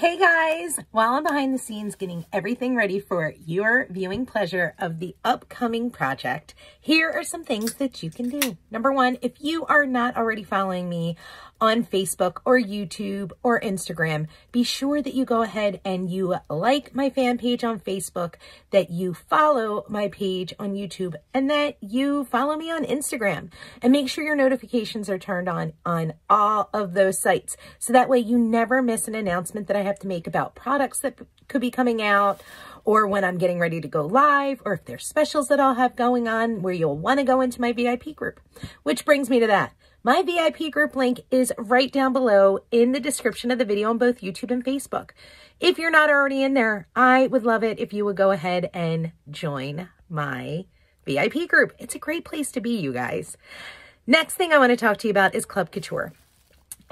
Hey guys, while I'm behind the scenes getting everything ready for your viewing pleasure of the upcoming project, here are some things that you can do. Number one, if you are not already following me on Facebook or YouTube or Instagram, be sure that you go ahead and you like my fan page on Facebook, that you follow my page on YouTube, and that you follow me on Instagram. And make sure your notifications are turned on on all of those sites. So that way you never miss an announcement that I have to make about products that could be coming out or when I'm getting ready to go live, or if there's specials that I'll have going on where you'll want to go into my VIP group. Which brings me to that. My VIP group link is right down below in the description of the video on both YouTube and Facebook. If you're not already in there, I would love it if you would go ahead and join my VIP group. It's a great place to be, you guys. Next thing I want to talk to you about is Club Couture.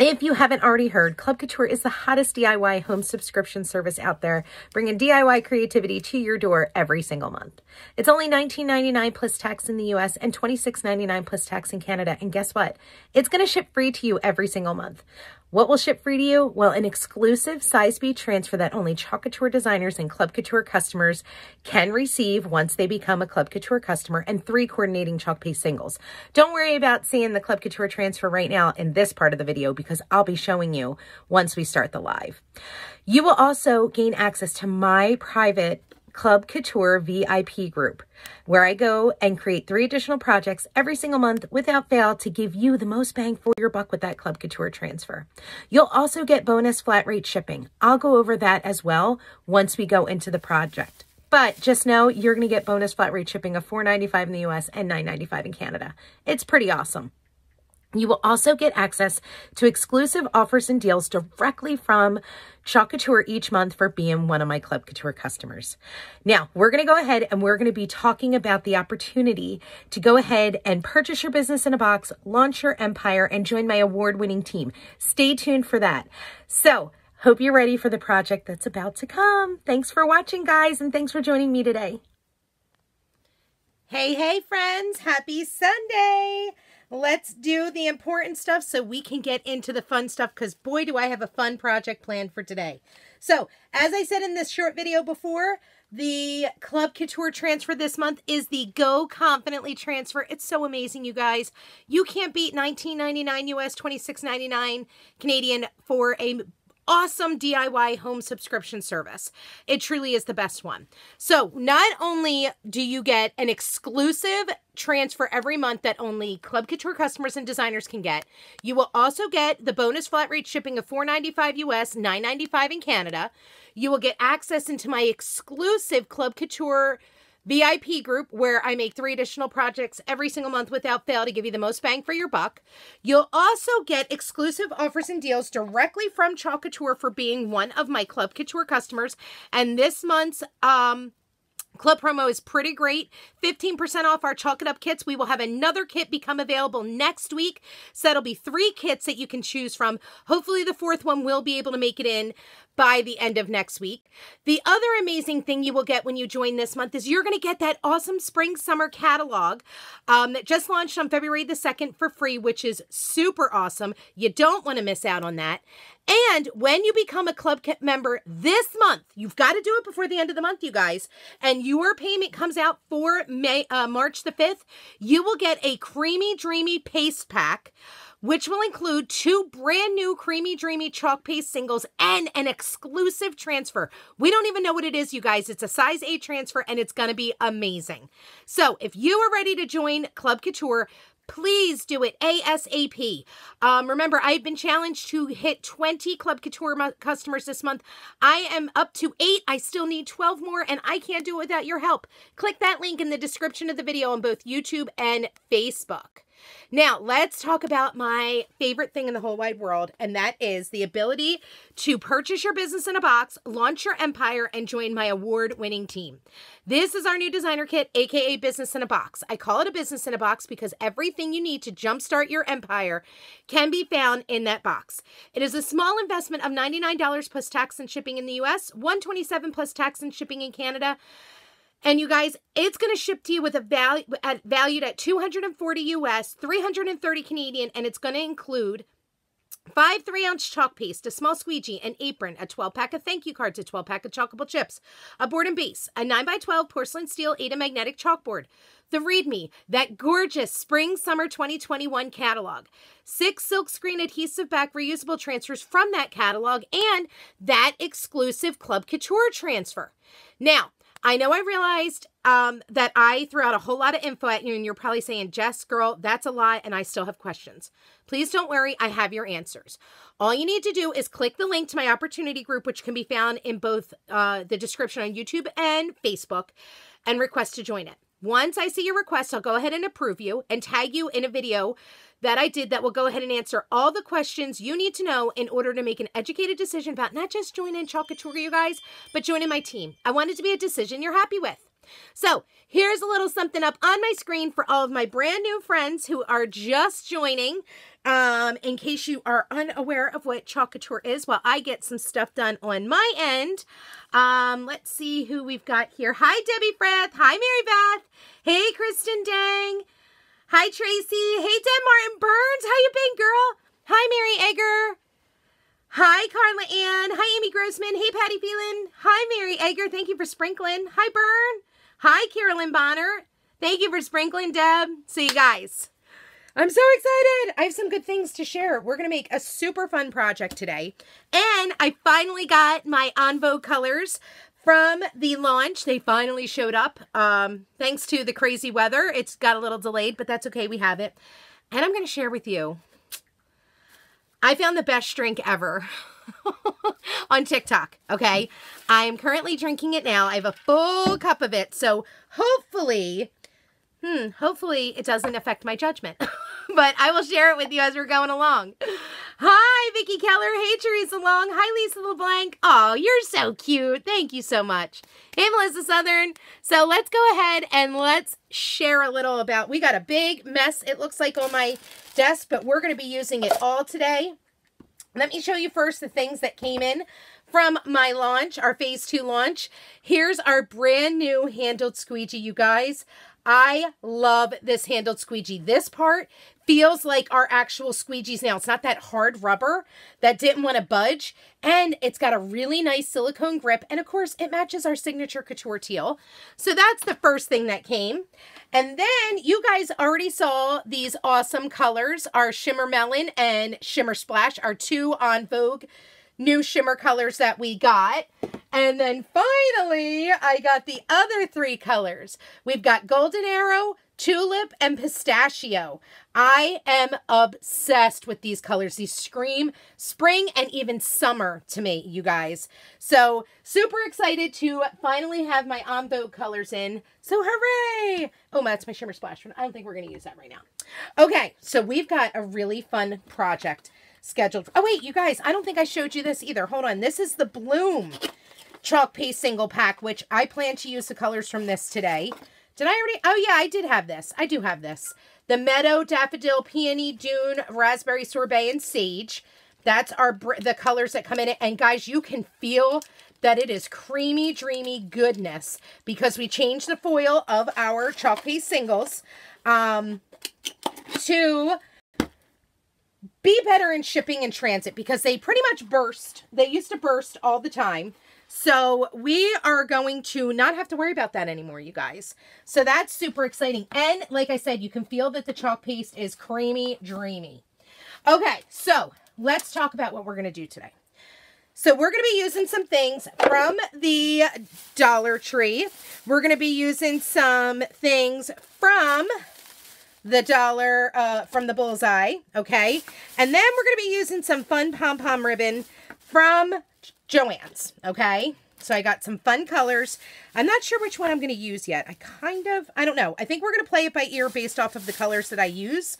If you haven't already heard, Club Couture is the hottest DIY home subscription service out there, bringing DIY creativity to your door every single month. It's only $19.99 plus tax in the US and $26.99 plus tax in Canada. And guess what? It's going to ship free to you every single month. What will ship free to you? Well, an exclusive size B transfer that only Chalk Couture designers and Club Couture customers can receive once they become a Club Couture customer and three coordinating chalk paste singles. Don't worry about seeing the Club Couture transfer right now in this part of the video because I'll be showing you once we start the live. You will also gain access to my private Club Couture VIP group, where I go and create three additional projects every single month without fail to give you the most bang for your buck with that Club Couture transfer. You'll also get bonus flat rate shipping. I'll go over that as well once we go into the project. But just know you're going to get bonus flat rate shipping of $4.95 in the US and $9.95 in Canada. It's pretty awesome. You will also get access to exclusive offers and deals directly from Chalk Couture each month for being one of my Club Couture customers. Now, we're going to go ahead and we're going to be talking about the opportunity to go ahead and purchase your business in a box, launch your empire, and join my award-winning team. Stay tuned for that. So, hope you're ready for the project that's about to come. Thanks for watching, guys, and thanks for joining me today. Hey, hey, friends. Happy Sunday. Let's do the important stuff so we can get into the fun stuff because boy, do I have a fun project planned for today. So, as I said in this short video before, the Club Couture transfer this month is the Go Confidently transfer. It's so amazing, you guys. You can't beat 19.99 US, 26.99 Canadian for a awesome DIY home subscription service. It truly is the best one. So not only do you get an exclusive transfer every month that only Club Couture customers and designers can get, you will also get the bonus flat rate shipping of $4.95 US, $9.95 in Canada. You will get access into my exclusive Club Couture VIP group where I make three additional projects every single month without fail to give you the most bang for your buck. You'll also get exclusive offers and deals directly from Chalk Couture for being one of my Club Couture customers. And this month's um, Club promo is pretty great. 15% off our Chalk It Up kits. We will have another kit become available next week. So that'll be three kits that you can choose from. Hopefully the fourth one will be able to make it in by the end of next week. The other amazing thing you will get when you join this month is you're going to get that awesome spring summer catalog um, that just launched on February the 2nd for free, which is super awesome. You don't want to miss out on that. And when you become a club kit member this month, you've got to do it before the end of the month, you guys, and your payment comes out for May, uh, March the 5th, you will get a creamy, dreamy paste pack which will include two brand new Creamy Dreamy Chalk Paste singles and an exclusive transfer. We don't even know what it is, you guys. It's a size 8 transfer and it's going to be amazing. So if you are ready to join Club Couture, please do it ASAP. Um, remember, I've been challenged to hit 20 Club Couture customers this month. I am up to eight. I still need 12 more, and I can't do it without your help. Click that link in the description of the video on both YouTube and Facebook. Now, let's talk about my favorite thing in the whole wide world, and that is the ability to purchase your business in a box, launch your empire, and join my award-winning team. This is our new designer kit, aka Business in a Box. I call it a business in a box because everything you need to jumpstart your empire can be found in that box. It is a small investment of $99 plus tax and shipping in the US, 127 plus tax and shipping in Canada. And you guys, it's going to ship to you with a value at valued at 240 US, 330 Canadian, and it's going to include Five three ounce chalk paste, a small squeegee, an apron, a 12 pack of thank you cards, a 12 pack of chalkable chips, a board and base, a 9 by 12 porcelain steel Aida magnetic chalkboard, the ReadMe, that gorgeous spring summer 2021 catalog, six silkscreen adhesive back reusable transfers from that catalog, and that exclusive Club Couture transfer. Now, I know I realized um, that I threw out a whole lot of info at you, and you're probably saying, Jess, girl, that's a lie, and I still have questions. Please don't worry, I have your answers. All you need to do is click the link to my opportunity group, which can be found in both uh, the description on YouTube and Facebook, and request to join it. Once I see your request, I'll go ahead and approve you and tag you in a video that I did that will go ahead and answer all the questions you need to know in order to make an educated decision about not just joining Chalk Couture, you guys, but joining my team. I want it to be a decision you're happy with. So here's a little something up on my screen for all of my brand new friends who are just joining. Um, in case you are unaware of what Chalk Couture is, while I get some stuff done on my end. Um, let's see who we've got here. Hi, Debbie Frith. Hi, Mary Beth. Hey, Kristen Dang. Hi, Tracy. Hey, Dan Martin Burns. How you been, girl? Hi, Mary Egger. Hi, Carla Ann. Hi, Amy Grossman. Hey, Patty Phelan. Hi, Mary Egger. Thank you for sprinkling. Hi, Bern. Hi, Carolyn Bonner. Thank you for sprinkling, Deb. See you guys. I'm so excited. I have some good things to share. We're going to make a super fun project today. And I finally got my En Vogue colors from the launch. They finally showed up. Um, thanks to the crazy weather. It's got a little delayed, but that's okay. We have it. And I'm going to share with you. I found the best drink ever. on TikTok. Okay. I'm currently drinking it now. I have a full cup of it. So hopefully, hmm, hopefully it doesn't affect my judgment. but I will share it with you as we're going along. Hi, Vicki Keller. Hey, Teresa Long. Hi, Lisa LeBlanc. Oh, you're so cute. Thank you so much. Hey, Melissa Southern. So let's go ahead and let's share a little about, we got a big mess, it looks like, on my desk, but we're going to be using it all today. Let me show you first the things that came in from my launch, our phase two launch. Here's our brand new handled squeegee, you guys. I love this handled squeegee. This part feels like our actual squeegees now. It's not that hard rubber that didn't want to budge. And it's got a really nice silicone grip. And of course, it matches our signature couture teal. So that's the first thing that came. And then you guys already saw these awesome colors, our Shimmer Melon and Shimmer Splash, our two En Vogue new shimmer colors that we got. And then finally, I got the other three colors. We've got Golden Arrow, Tulip, and Pistachio. I am obsessed with these colors. These scream spring and even summer to me, you guys. So super excited to finally have my Vogue colors in. So hooray! Oh, that's my Shimmer Splash one. I don't think we're going to use that right now. Okay, so we've got a really fun project scheduled. Oh, wait, you guys, I don't think I showed you this either. Hold on. This is the Bloom chalk paste single pack, which I plan to use the colors from this today. Did I already? Oh, yeah, I did have this. I do have this. The Meadow, Daffodil, Peony, Dune, Raspberry Sorbet, and Sage. That's our the colors that come in it. And guys, you can feel that it is creamy, dreamy goodness because we changed the foil of our chalk paste singles um, to be better in shipping and transit because they pretty much burst. They used to burst all the time. So we are going to not have to worry about that anymore, you guys. So that's super exciting. And like I said, you can feel that the chalk paste is creamy, dreamy. Okay, so let's talk about what we're going to do today. So we're going to be using some things from the Dollar Tree. We're going to be using some things from the dollar uh, from the bullseye, okay? And then we're going to be using some fun pom-pom ribbon from Joann's, okay? So I got some fun colors. I'm not sure which one I'm going to use yet. I kind of, I don't know. I think we're going to play it by ear based off of the colors that I use.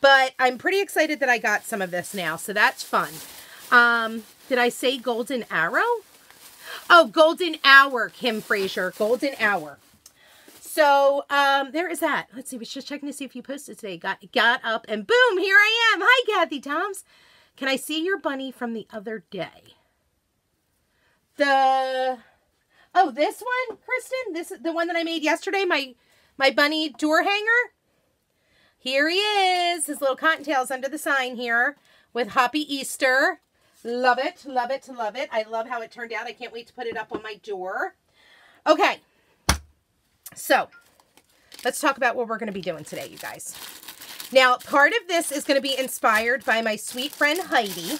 But I'm pretty excited that I got some of this now, so that's fun. Um, did I say Golden Arrow? Oh, Golden Hour, Kim Fraser. Golden Hour. So um, there is that. Let's see. We're just checking to see if you posted today. Got got up and boom, here I am. Hi, Kathy Toms. Can I see your bunny from the other day? The oh, this one, Kristen. This is the one that I made yesterday. My my bunny door hanger. Here he is. His little cottontails under the sign here. with Happy Easter. Love it, love it, love it. I love how it turned out. I can't wait to put it up on my door. Okay, so let's talk about what we're going to be doing today, you guys. Now, part of this is going to be inspired by my sweet friend Heidi.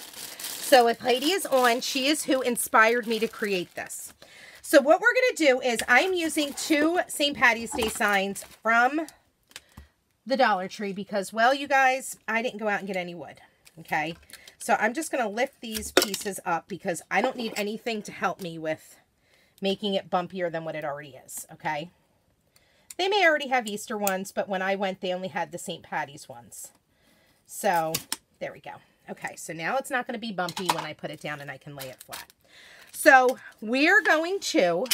So if Heidi is on, she is who inspired me to create this. So what we're going to do is I'm using two St. Patty's Day signs from the Dollar Tree because, well, you guys, I didn't go out and get any wood. Okay. So I'm just going to lift these pieces up because I don't need anything to help me with making it bumpier than what it already is. Okay. They may already have Easter ones, but when I went, they only had the St. Patty's ones. So there we go. Okay, so now it's not going to be bumpy when I put it down and I can lay it flat. So we're going to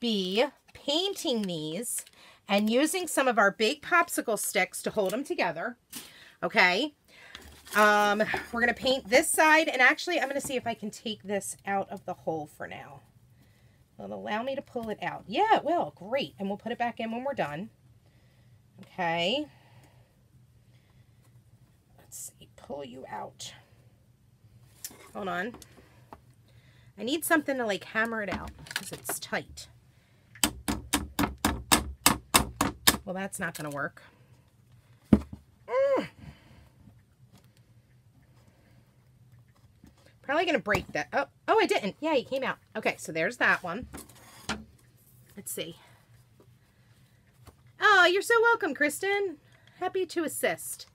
be painting these and using some of our big popsicle sticks to hold them together. Okay. Um, we're going to paint this side and actually I'm going to see if I can take this out of the hole for now. Will allow me to pull it out? Yeah, it will. Great. And we'll put it back in when we're done. Okay. Let's see. Pull you out. Hold on. I need something to like hammer it out because it's tight. Well, that's not going to work. Mm. Probably going to break that. Oh, oh, I didn't. Yeah, he came out. Okay, so there's that one. Let's see. Oh, you're so welcome, Kristen. Happy to assist.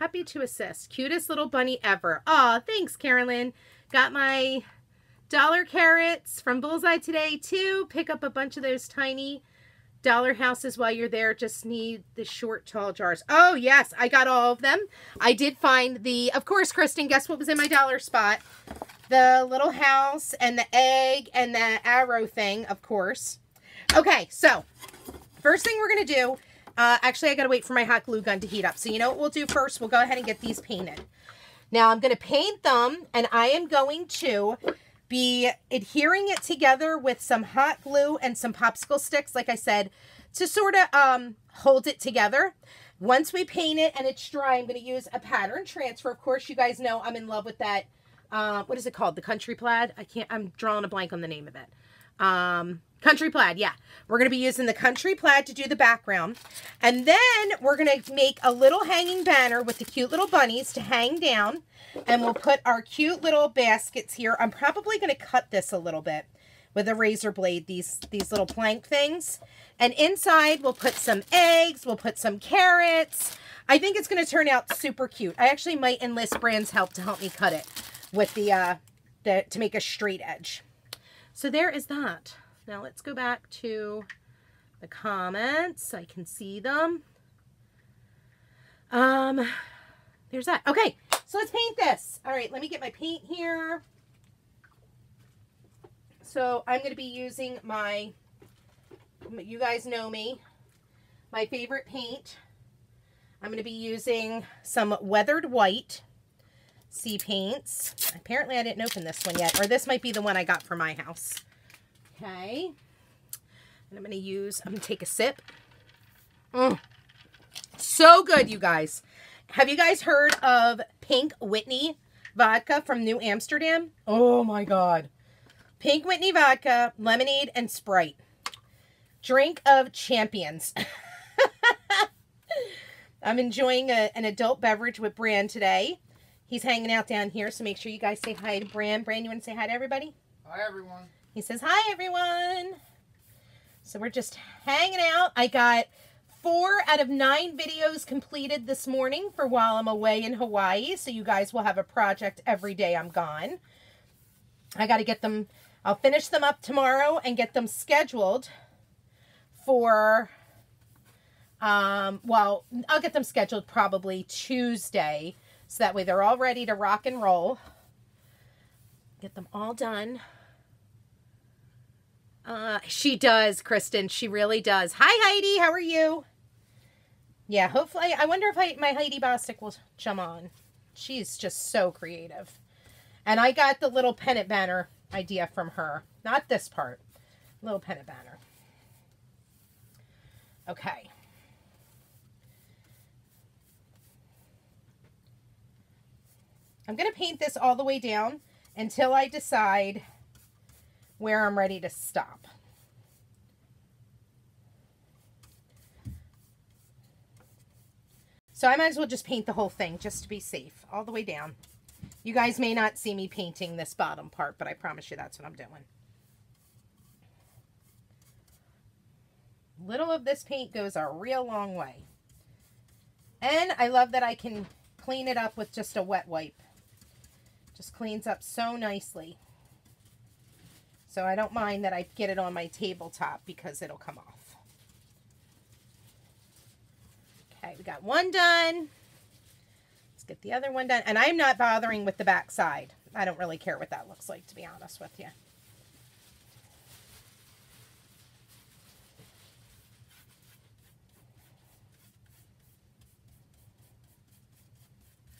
Happy to assist. Cutest little bunny ever. Oh, thanks, Carolyn. Got my dollar carrots from Bullseye today, too. Pick up a bunch of those tiny dollar houses while you're there just need the short tall jars oh yes i got all of them i did find the of course kristen guess what was in my dollar spot the little house and the egg and the arrow thing of course okay so first thing we're gonna do uh, actually i gotta wait for my hot glue gun to heat up so you know what we'll do first we'll go ahead and get these painted now i'm gonna paint them and i am going to be adhering it together with some hot glue and some popsicle sticks, like I said, to sort of um, hold it together. Once we paint it and it's dry, I'm going to use a pattern transfer. Of course, you guys know I'm in love with that. Uh, what is it called? The country plaid? I can't, I'm drawing a blank on the name of it. Um, country plaid, yeah. We're going to be using the country plaid to do the background. And then we're going to make a little hanging banner with the cute little bunnies to hang down. And we'll put our cute little baskets here. I'm probably going to cut this a little bit with a razor blade, these, these little plank things. And inside we'll put some eggs, we'll put some carrots. I think it's going to turn out super cute. I actually might enlist Bran's help to help me cut it with the, uh, the to make a straight edge. So there is that. Now let's go back to the comments. I can see them. Um, there's that. Okay, so let's paint this. All right, let me get my paint here. So I'm going to be using my, you guys know me, my favorite paint. I'm going to be using some weathered white sea paints. Apparently I didn't open this one yet, or this might be the one I got for my house. Okay. And I'm going to use, I'm going to take a sip. Mm. So good, you guys. Have you guys heard of Pink Whitney vodka from New Amsterdam? Oh my God. Pink Whitney vodka, lemonade, and Sprite. Drink of champions. I'm enjoying a, an adult beverage with Bran today. He's hanging out down here, so make sure you guys say hi to Bran. Bran, you want to say hi to everybody? Hi, everyone. He says, hi, everyone. So we're just hanging out. I got four out of nine videos completed this morning for while I'm away in Hawaii. So you guys will have a project every day I'm gone. I got to get them, I'll finish them up tomorrow and get them scheduled for, um, well, I'll get them scheduled probably Tuesday. So that way they're all ready to rock and roll. Get them all done. Uh, she does, Kristen. She really does. Hi, Heidi. How are you? Yeah, hopefully, I wonder if I, my Heidi Bostic will come on. She's just so creative. And I got the little pennant banner idea from her. Not this part. Little pennant banner. Okay. I'm going to paint this all the way down until I decide where I'm ready to stop. So I might as well just paint the whole thing just to be safe, all the way down. You guys may not see me painting this bottom part, but I promise you that's what I'm doing. Little of this paint goes a real long way. And I love that I can clean it up with just a wet wipe. Just cleans up so nicely. So I don't mind that I get it on my tabletop because it'll come off. Okay, we got one done. Let's get the other one done. And I'm not bothering with the back side. I don't really care what that looks like, to be honest with you.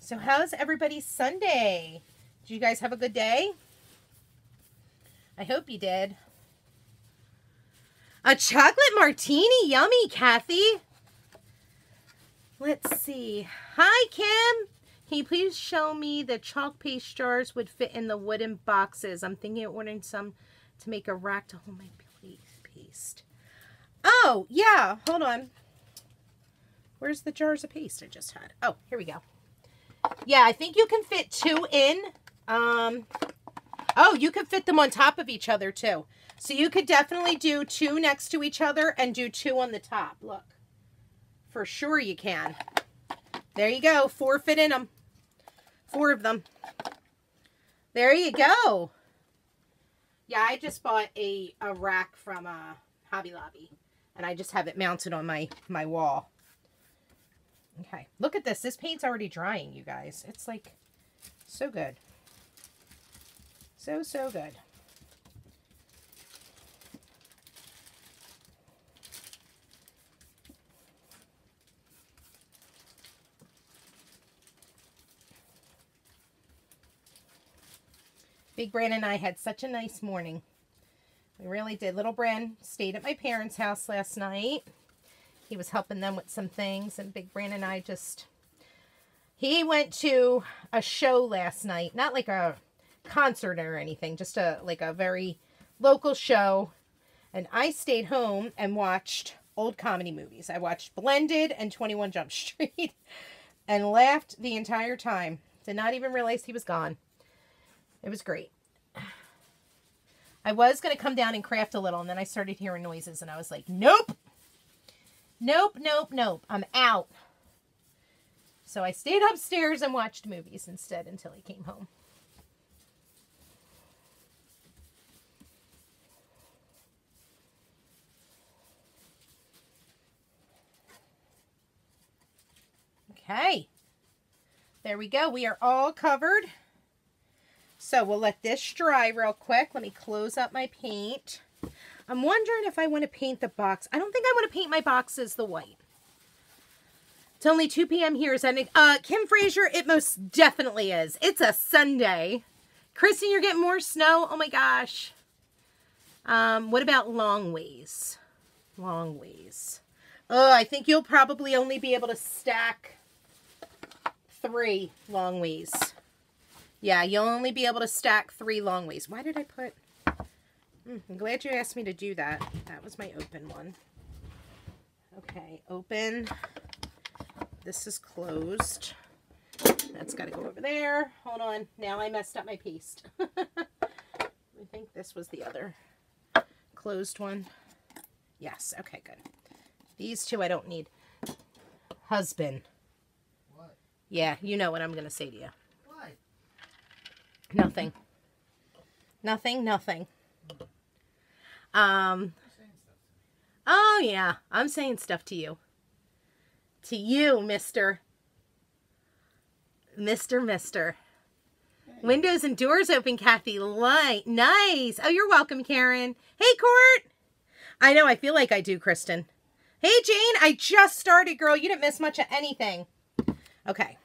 So how's everybody's Sunday? Did you guys have a good day? I hope you did. A chocolate martini. Yummy, Kathy. Let's see. Hi, Kim. Can you please show me the chalk paste jars would fit in the wooden boxes? I'm thinking of ordering some to make a rack to hold my paste. Oh, yeah. Hold on. Where's the jars of paste I just had? Oh, here we go. Yeah, I think you can fit two in. Um, oh, you could fit them on top of each other too. So you could definitely do two next to each other and do two on the top. Look, for sure you can. There you go. Four fit in them. Four of them. There you go. Yeah, I just bought a, a rack from uh, Hobby Lobby. And I just have it mounted on my, my wall. Okay, look at this. This paint's already drying, you guys. It's like so good. So, so good. Big Bran and I had such a nice morning. We really did. Little Bran stayed at my parents' house last night. He was helping them with some things, and Big Bran and I just... He went to a show last night, not like a concert or anything, just a like a very local show. And I stayed home and watched old comedy movies. I watched Blended and 21 Jump Street and laughed the entire time. Did not even realize he was gone. It was great. I was going to come down and craft a little, and then I started hearing noises, and I was like, nope. Nope, nope, nope. I'm out. So I stayed upstairs and watched movies instead until he came home. Okay. There we go. We are all covered. So we'll let this dry real quick. Let me close up my paint. I'm wondering if I want to paint the box. I don't think I want to paint my boxes the white. It's only 2 p.m. here. Is that uh, Kim Fraser? It most definitely is. It's a Sunday. Kristen, you're getting more snow? Oh my gosh. Um, what about long ways? Long ways. Oh, I think you'll probably only be able to stack three long ways. Yeah, you'll only be able to stack three long ways. Why did I put... Mm, I'm glad you asked me to do that. That was my open one. Okay, open. This is closed. That's got to go over there. Hold on. Now I messed up my paste. I think this was the other closed one. Yes, okay, good. These two I don't need. Husband. Yeah, you know what I'm going to say to you. Why? Nothing. Nothing, nothing. Um, oh, yeah. I'm saying stuff to you. To you, mister. Mister, mister. Windows and doors open, Kathy. Light. Nice. Oh, you're welcome, Karen. Hey, Court. I know. I feel like I do, Kristen. Hey, Jane. I just started, girl. You didn't miss much of anything. Okay.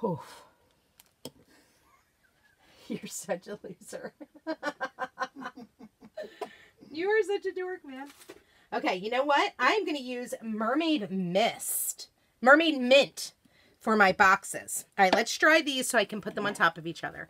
Whew. You're such a loser. You are such a dork, man. Okay, you know what? I'm going to use Mermaid Mist. Mermaid Mint for my boxes. All right, let's dry these so I can put them on top of each other.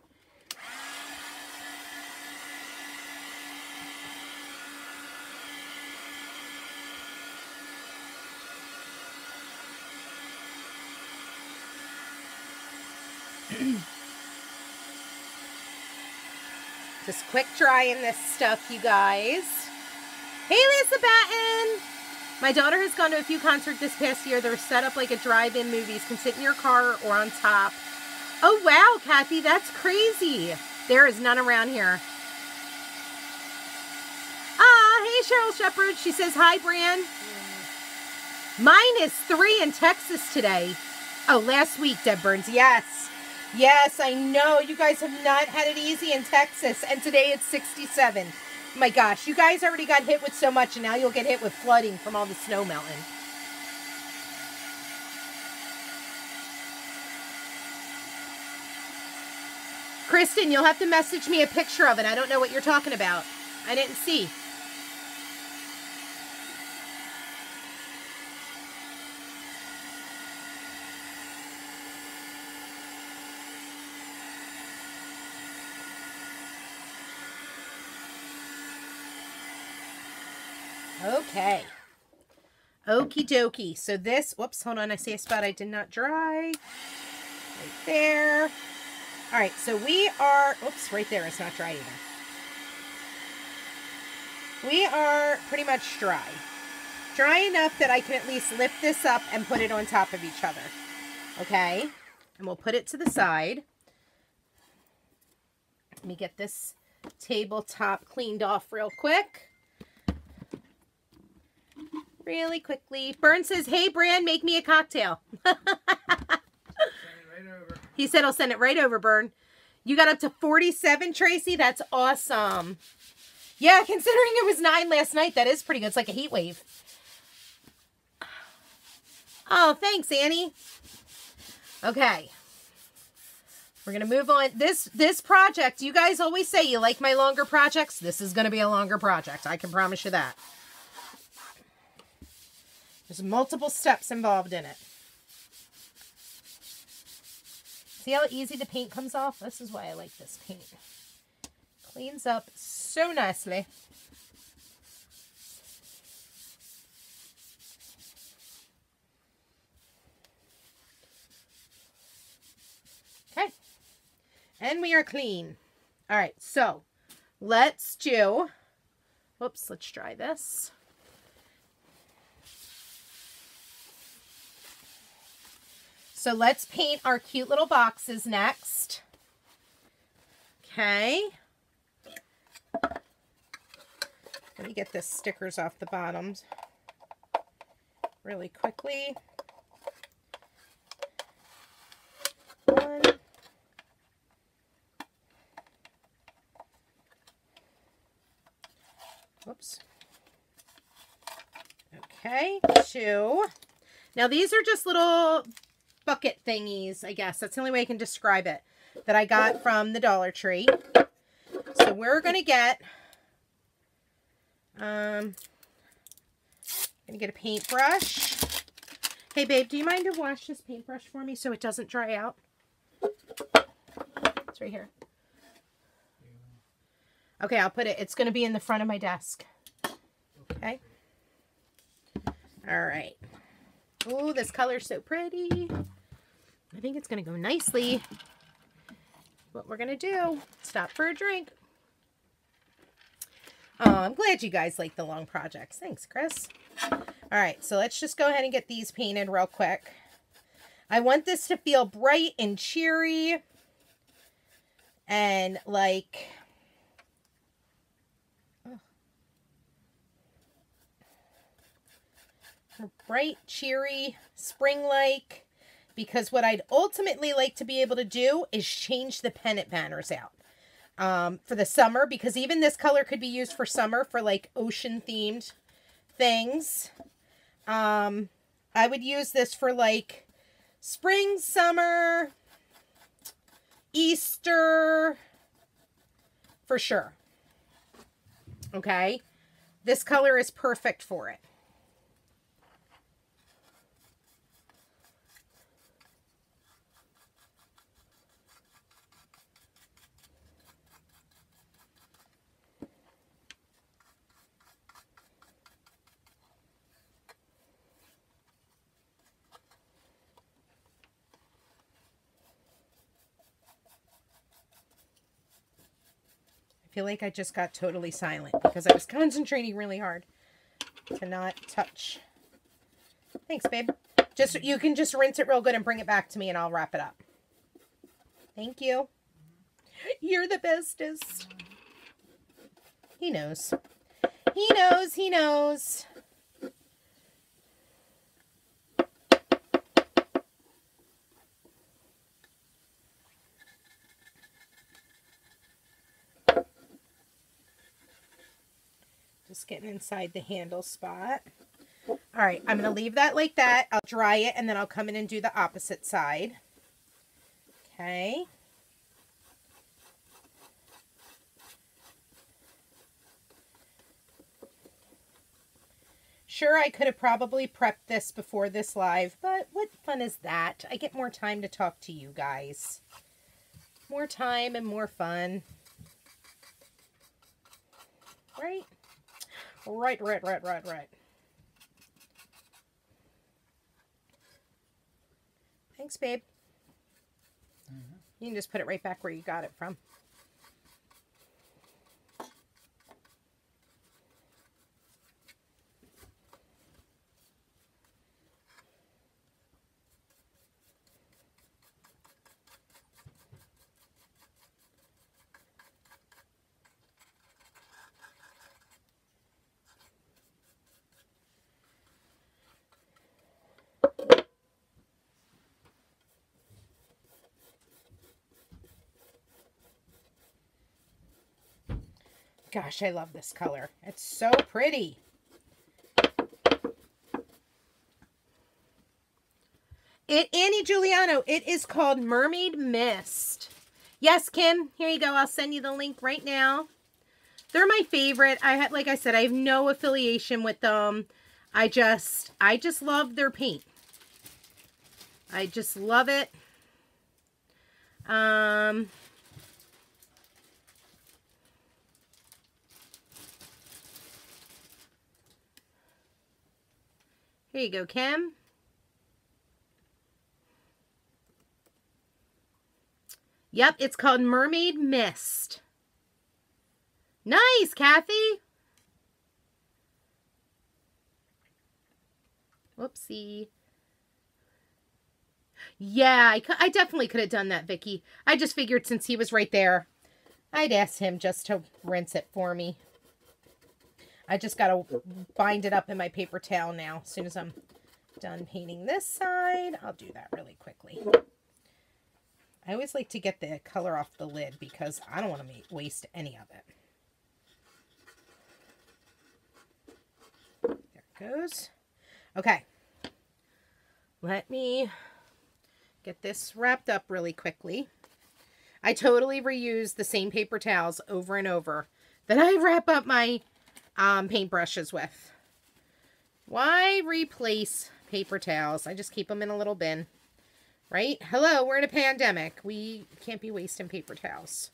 Just quick drying this stuff, you guys. Hey, Lisa Batten! My daughter has gone to a few concerts this past year. They're set up like a drive-in movies. Can sit in your car or on top. Oh, wow, Kathy, that's crazy. There is none around here. Ah, hey, Cheryl Shepard. She says, hi, Bran. Minus three in Texas today. Oh, last week, Deb Burns. Yes. Yes, I know. You guys have not had it easy in Texas. And today it's 67. My gosh, you guys already got hit with so much, and now you'll get hit with flooding from all the snow melting. Kristen, you'll have to message me a picture of it. I don't know what you're talking about. I didn't see. Okay. Okie dokie. So this, whoops, hold on. I see a spot I did not dry. Right there. All right, so we are, oops, right there. It's not dry either. We are pretty much dry. Dry enough that I can at least lift this up and put it on top of each other. Okay? And we'll put it to the side. Let me get this tabletop cleaned off real quick really quickly. Burn says, hey, Bran, make me a cocktail. right he said, I'll send it right over, Burn. You got up to 47, Tracy? That's awesome. Yeah, considering it was 9 last night, that is pretty good. It's like a heat wave. Oh, thanks, Annie. Okay. We're going to move on. This this project, you guys always say you like my longer projects. This is going to be a longer project. I can promise you that. There's multiple steps involved in it. See how easy the paint comes off? This is why I like this paint. Cleans up so nicely. Okay. And we are clean. All right, so let's do, whoops, let's try this. So let's paint our cute little boxes next. Okay. Let me get the stickers off the bottoms really quickly. One. Whoops. Okay, two. Now these are just little bucket thingies, I guess. That's the only way I can describe it, that I got from the Dollar Tree. So we're going to get, um, I'm going to get a paintbrush. Hey, babe, do you mind to wash this paintbrush for me so it doesn't dry out? It's right here. Okay, I'll put it, it's going to be in the front of my desk. Okay. All right. Oh, this color's so pretty. I think it's going to go nicely. What we're going to do, stop for a drink. Oh, I'm glad you guys like the long projects. Thanks, Chris. All right, so let's just go ahead and get these painted real quick. I want this to feel bright and cheery and like bright, cheery, spring-like, because what I'd ultimately like to be able to do is change the pennant banners out um, for the summer, because even this color could be used for summer for like ocean-themed things. Um, I would use this for like spring, summer, Easter, for sure. Okay? This color is perfect for it. Feel like I just got totally silent because I was concentrating really hard to not touch. Thanks, babe. Just You can just rinse it real good and bring it back to me and I'll wrap it up. Thank you. You're the bestest. He knows. He knows, he knows. Getting inside the handle spot. All right, I'm going to leave that like that. I'll dry it, and then I'll come in and do the opposite side. Okay. Sure, I could have probably prepped this before this live, but what fun is that? I get more time to talk to you guys. More time and more fun. Right? Right, right, right, right, right. Thanks, babe. Mm -hmm. You can just put it right back where you got it from. Gosh, I love this color. It's so pretty. It Annie Giuliano, it is called Mermaid Mist. Yes, Kim, here you go. I'll send you the link right now. They're my favorite. I had like I said, I have no affiliation with them. I just I just love their paint. I just love it. Um Here you go, Kim. Yep, it's called Mermaid Mist. Nice, Kathy. Whoopsie. Yeah, I, I definitely could have done that, Vicky. I just figured since he was right there, I'd ask him just to rinse it for me. I just got to bind it up in my paper towel now. As soon as I'm done painting this side, I'll do that really quickly. I always like to get the color off the lid because I don't want to waste any of it. There it goes. Okay. Let me get this wrapped up really quickly. I totally reuse the same paper towels over and over that I wrap up my um, paintbrushes with. Why replace paper towels? I just keep them in a little bin. Right? Hello, we're in a pandemic. We can't be wasting paper towels.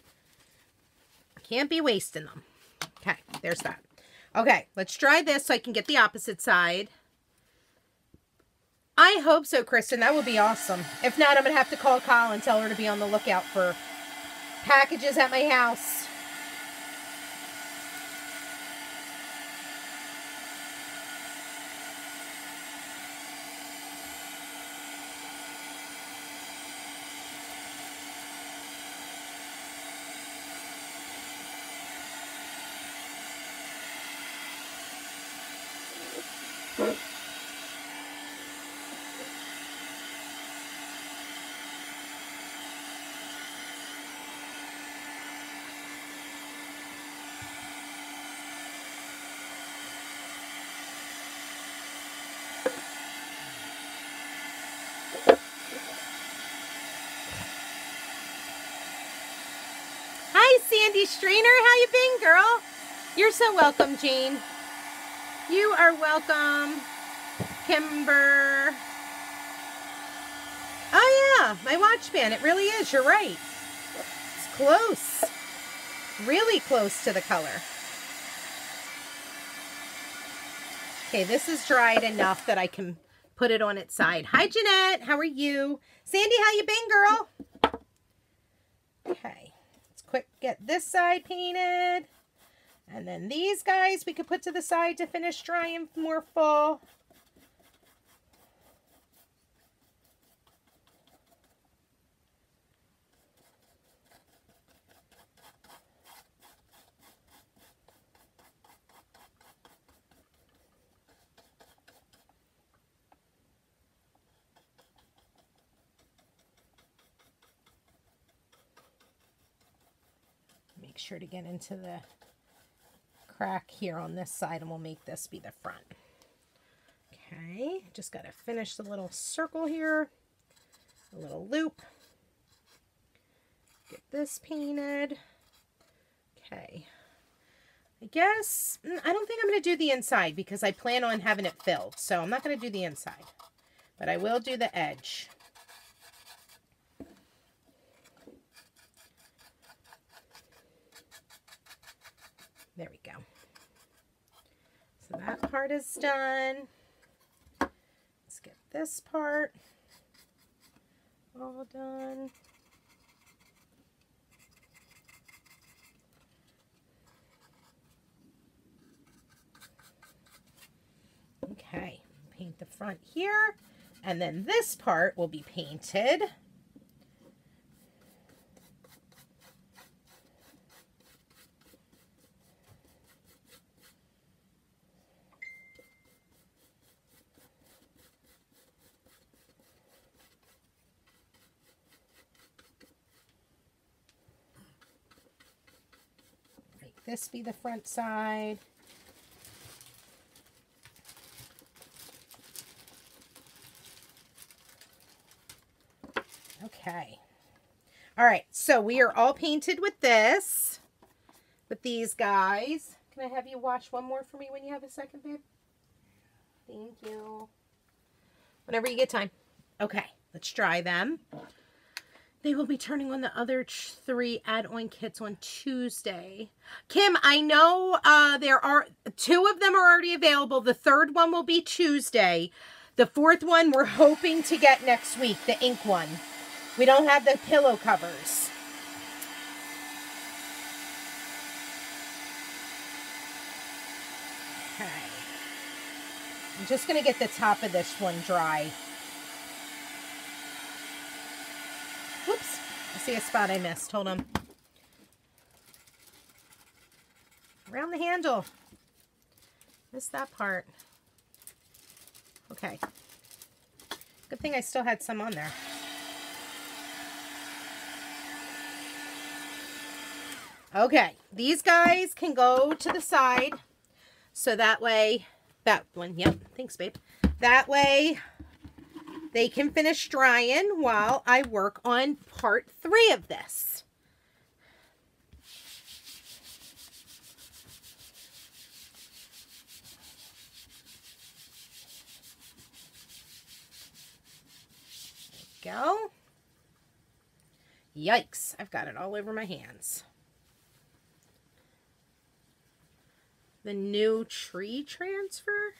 Can't be wasting them. Okay, there's that. Okay, let's try this so I can get the opposite side. I hope so, Kristen. That would be awesome. If not, I'm going to have to call Kyle and tell her to be on the lookout for packages at my house. Strainer. How you been, girl? You're so welcome, Jane. You are welcome, Kimber. Oh, yeah, my watch band. It really is. You're right. It's close. Really close to the color. Okay, this is dried enough that I can put it on its side. Hi, Jeanette. How are you? Sandy, how you been, girl? Quick get this side painted. And then these guys we could put to the side to finish drying more full. Make sure to get into the crack here on this side and we'll make this be the front. Okay, just got to finish the little circle here, a little loop. Get this painted. Okay. I guess, mm, I don't think I'm going to do the inside because I plan on having it filled. So I'm not going to do the inside, but I will do the edge. There we go. So that part is done. Let's get this part all done. Okay, paint the front here. And then this part will be painted. Make this be the front side. Okay. All right, so we are all painted with this, with these guys. Can I have you wash one more for me when you have a second, babe? Thank you. Whenever you get time. Okay, let's dry them. They will be turning on the other three add-on kits on Tuesday. Kim, I know uh, there are two of them are already available. The third one will be Tuesday. The fourth one we're hoping to get next week, the ink one. We don't have the pillow covers. Okay. I'm just going to get the top of this one dry. Whoops. I see a spot I missed. Hold on. Around the handle. Missed that part. Okay. Good thing I still had some on there. Okay, these guys can go to the side. So that way, that one, yep, thanks babe. That way they can finish drying while I work on part three of this. go. Yikes, I've got it all over my hands. The new tree transfer?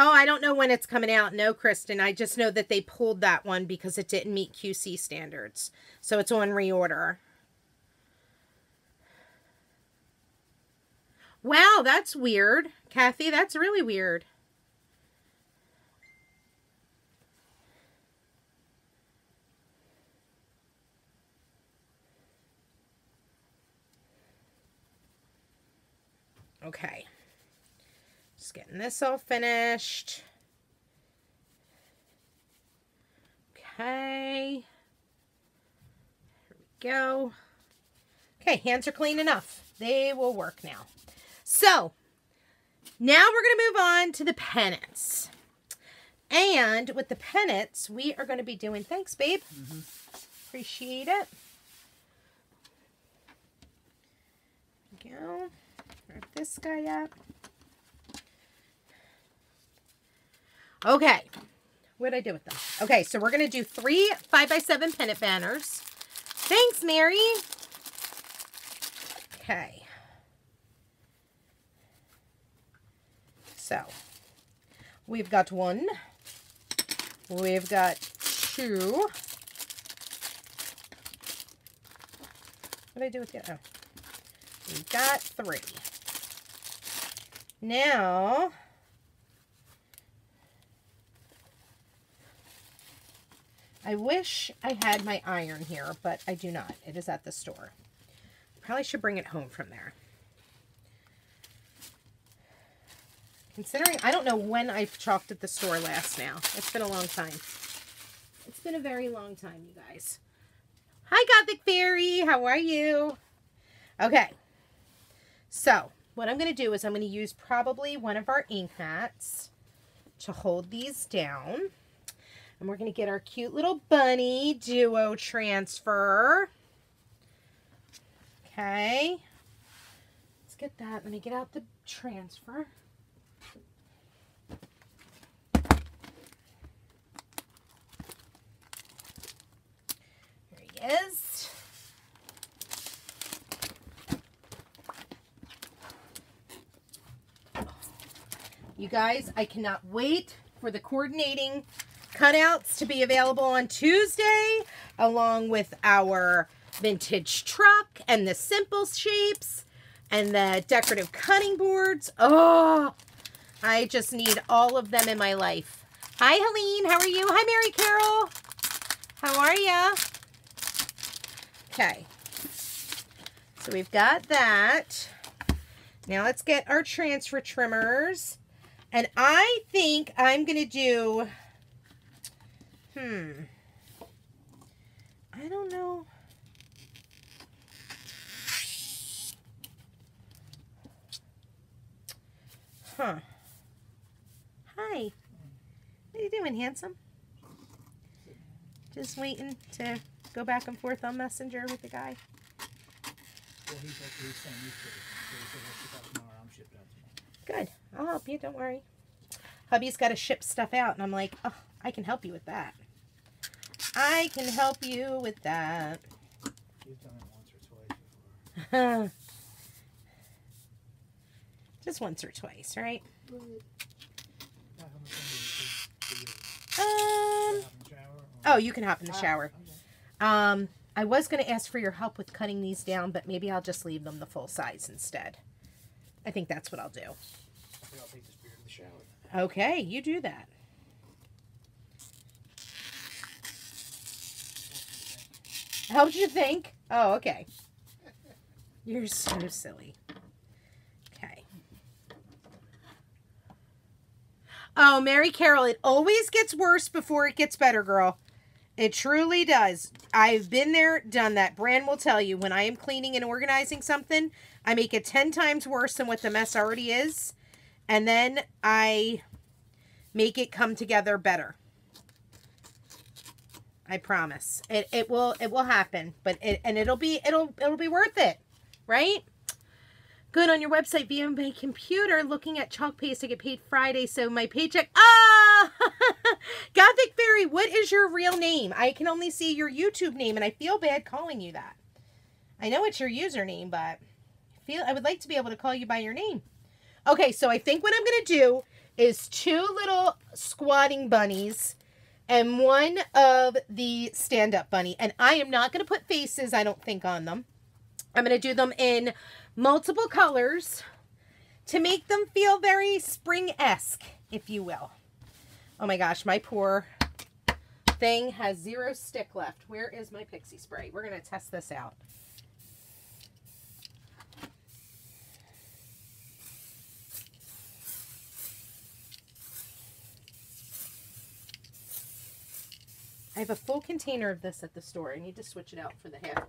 Oh, I don't know when it's coming out. No, Kristen. I just know that they pulled that one because it didn't meet QC standards. So it's on reorder. Wow, that's weird. Kathy, that's really weird. Okay. Just getting this all finished. Okay. Here we go. Okay, hands are clean enough. They will work now. So, now we're going to move on to the pennants. And with the pennants, we are going to be doing, thanks, babe. Mm -hmm. Appreciate it. go Wrap this guy up. Okay. What did I do with them? Okay, so we're going to do three 5x7 pennant banners. Thanks, Mary. Okay. So, we've got one. We've got two. What did I do with the Oh. We got three. Now, I wish I had my iron here, but I do not. It is at the store. Probably should bring it home from there. Considering, I don't know when I've chalked at the store last now. It's been a long time. It's been a very long time, you guys. Hi, Gothic Fairy. How are you? Okay. So, what I'm going to do is I'm going to use probably one of our ink mats to hold these down. And we're going to get our cute little bunny duo transfer. Okay. Let's get that. Let me get out the transfer. There he is. You guys, I cannot wait for the coordinating cutouts to be available on Tuesday, along with our vintage truck and the simple shapes and the decorative cutting boards. Oh, I just need all of them in my life. Hi, Helene. How are you? Hi, Mary Carol. How are ya? Okay. So we've got that. Now let's get our transfer trimmers. And I think I'm going to do Hmm. I don't know. Huh. Hi. What are you doing, handsome? Just waiting to go back and forth on Messenger with the guy. Good. I'll help you. Don't worry. Hubby's got to ship stuff out, and I'm like, oh, I can help you with that. I can help you with that. You've done it once or twice before. Just once or twice, right? Yeah, how much time do you take Um, to do it? Hop in the shower or- oh, you can hop in the Ah, shower. Um, I was going to ask for your help with cutting these down, but maybe I'll just leave them the full size instead. I think that's what I'll do. I think I'll take this beer to the shower. Okay, you do that. Helps you think? Oh, okay. You're so silly. Okay. Oh, Mary Carol, it always gets worse before it gets better, girl. It truly does. I've been there, done that. Bran will tell you when I am cleaning and organizing something, I make it 10 times worse than what the mess already is. And then I make it come together better. I promise. It it will it will happen, but it and it'll be it'll it'll be worth it, right? Good on your website via my computer. Looking at chalk paste, I get paid Friday, so my paycheck. Ah, Gothic Fairy, what is your real name? I can only see your YouTube name, and I feel bad calling you that. I know it's your username, but I feel I would like to be able to call you by your name. Okay, so I think what I'm gonna do is two little squatting bunnies and one of the stand-up bunny. And I am not going to put faces, I don't think, on them. I'm going to do them in multiple colors to make them feel very spring-esque, if you will. Oh my gosh, my poor thing has zero stick left. Where is my pixie spray? We're going to test this out. I have a full container of this at the store. I need to switch it out for the half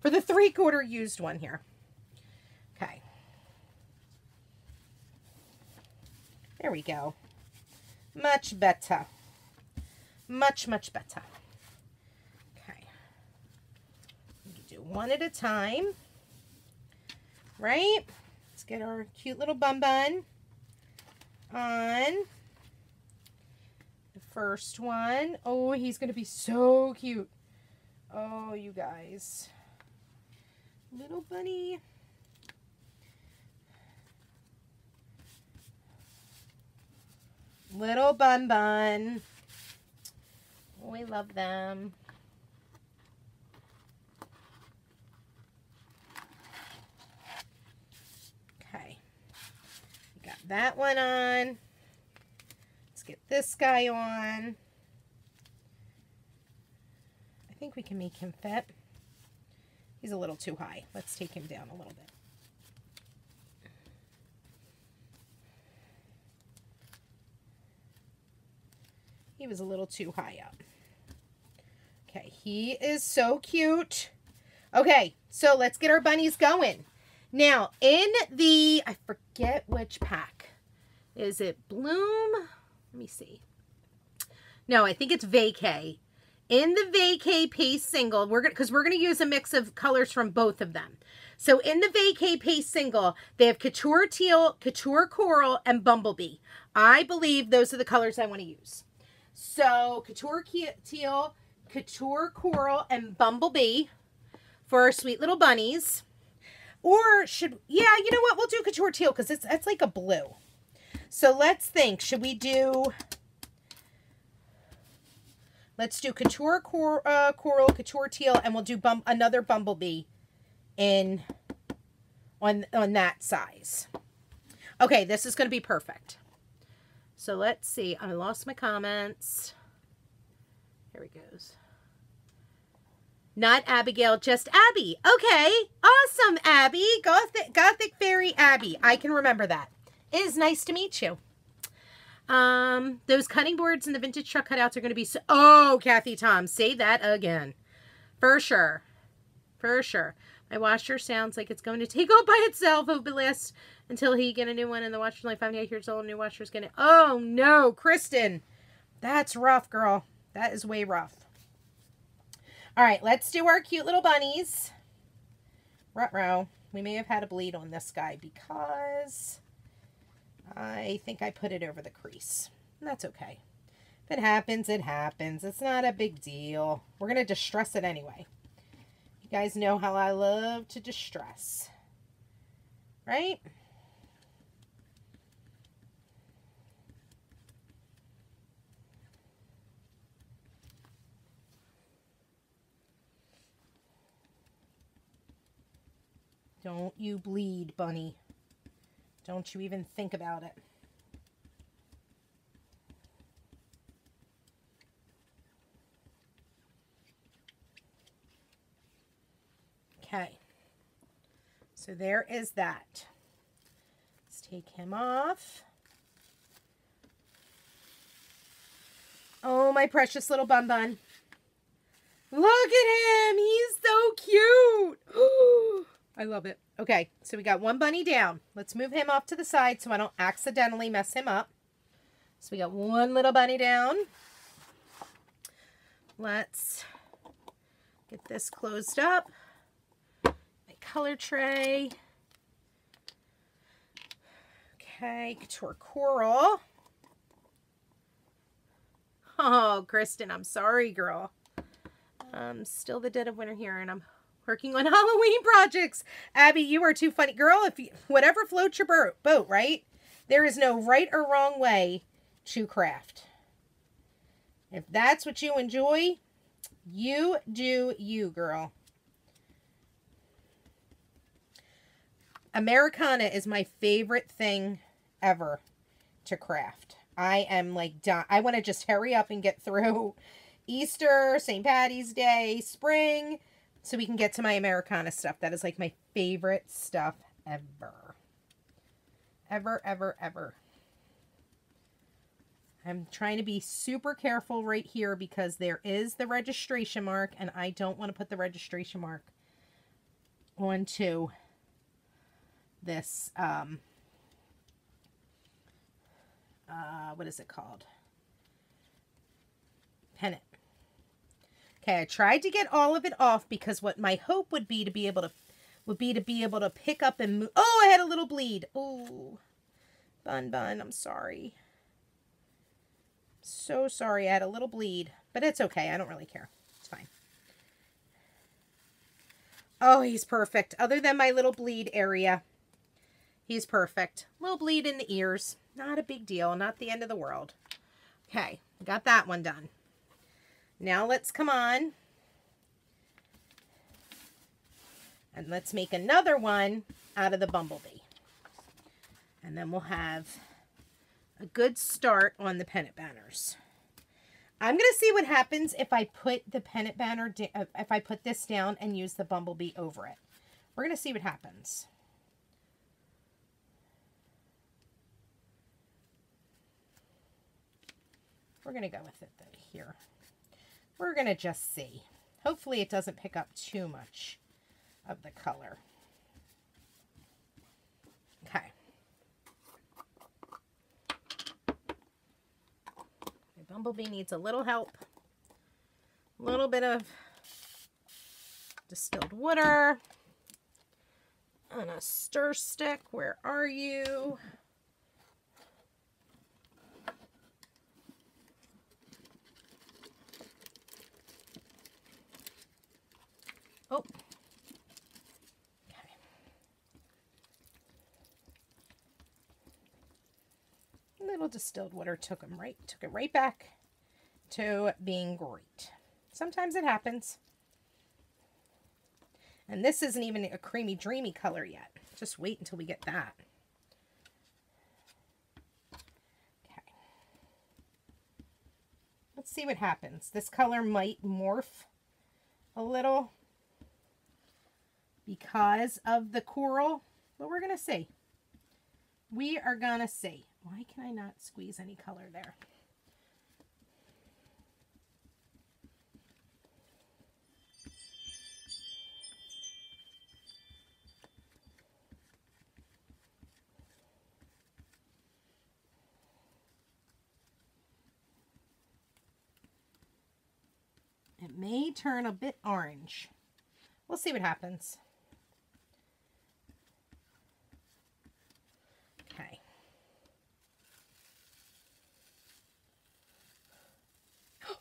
for the three quarter used one here. Okay. There we go. Much better. Much, much better. Okay. Can do one at a time. Right? Let's get our cute little bun bun on first one. Oh, he's going to be so cute. Oh, you guys. Little bunny. Little Bun Bun. Oh, we love them. Okay. Got that one on. Get this guy on. I think we can make him fit. He's a little too high. Let's take him down a little bit. He was a little too high up. Okay, he is so cute. Okay, so let's get our bunnies going. Now, in the, I forget which pack. Is it Bloom? Let me see. No, I think it's Vacay. In the Vacay Paste single, we're gonna because we're gonna use a mix of colors from both of them. So in the Vacay Paste single, they have Couture Teal, Couture Coral, and Bumblebee. I believe those are the colors I want to use. So Couture Teal, Couture Coral, and Bumblebee for our sweet little bunnies. Or should, yeah, you know what? We'll do Couture Teal because it's, it's like a blue. So let's think. Should we do, let's do Couture cor, uh, Coral, Couture Teal, and we'll do bum, another Bumblebee in, on, on that size. Okay, this is going to be perfect. So let's see. I lost my comments. Here he goes. Not Abigail, just Abby. Okay, awesome, Abby. Gothic, Gothic Fairy Abby. I can remember that. It is nice to meet you. Um, those cutting boards and the vintage truck cutouts are going to be so... Oh, Kathy Tom, say that again. For sure. For sure. My washer sounds like it's going to take off by itself over the last until he get a new one and the washer's only 58 years old. New washer's going to... Oh, no, Kristen. That's rough, girl. That is way rough. All right, let's do our cute little bunnies. Rut-row. We may have had a bleed on this guy because I think I put it over the crease. That's okay. If it happens, it happens. It's not a big deal. We're going to distress it anyway. You guys know how I love to distress. Right? Don't you bleed, bunny. Don't you even think about it. Okay. So there is that. Let's take him off. Oh, my precious little bun bun. Look at him. He's so cute. I love it. Okay, so we got one bunny down. Let's move him off to the side so I don't accidentally mess him up. So we got one little bunny down. Let's get this closed up. My color tray. Okay, Couture Coral. Oh, Kristen, I'm sorry, girl. I'm still the dead of winter here, and I'm working on Halloween projects. Abby, you are too funny. Girl, if you, whatever floats your boat, right? There is no right or wrong way to craft. If that's what you enjoy, you do you, girl. Americana is my favorite thing ever to craft. I am like, done. I want to just hurry up and get through Easter, St. Patty's Day, spring, so we can get to my Americana stuff. That is like my favorite stuff ever. Ever, ever, ever. I'm trying to be super careful right here because there is the registration mark and I don't want to put the registration mark onto this, um, uh, what is it called? Pennant. Okay, I tried to get all of it off because what my hope would be to be able to would be to be able to pick up and move. Oh, I had a little bleed. Oh, Bun Bun, I'm sorry. So sorry, I had a little bleed, but it's okay. I don't really care. It's fine. Oh, he's perfect. Other than my little bleed area, he's perfect. Little bleed in the ears. Not a big deal. Not the end of the world. Okay, got that one done. Now let's come on. And let's make another one out of the bumblebee. And then we'll have a good start on the pennant banners. I'm going to see what happens if I put the pennant banner, uh, if I put this down and use the bumblebee over it. We're going to see what happens. We're going to go with it here. We're going to just see. Hopefully it doesn't pick up too much of the color. Okay. My bumblebee needs a little help. A little bit of distilled water and a stir stick. Where are you? Oh. Little distilled water took him right, took it right back to being great. Sometimes it happens. And this isn't even a creamy, dreamy color yet. Just wait until we get that. Okay. Let's see what happens. This color might morph a little because of the coral, but we're going to see. We are going to see. Why can I not squeeze any color there? It may turn a bit orange. We'll see what happens.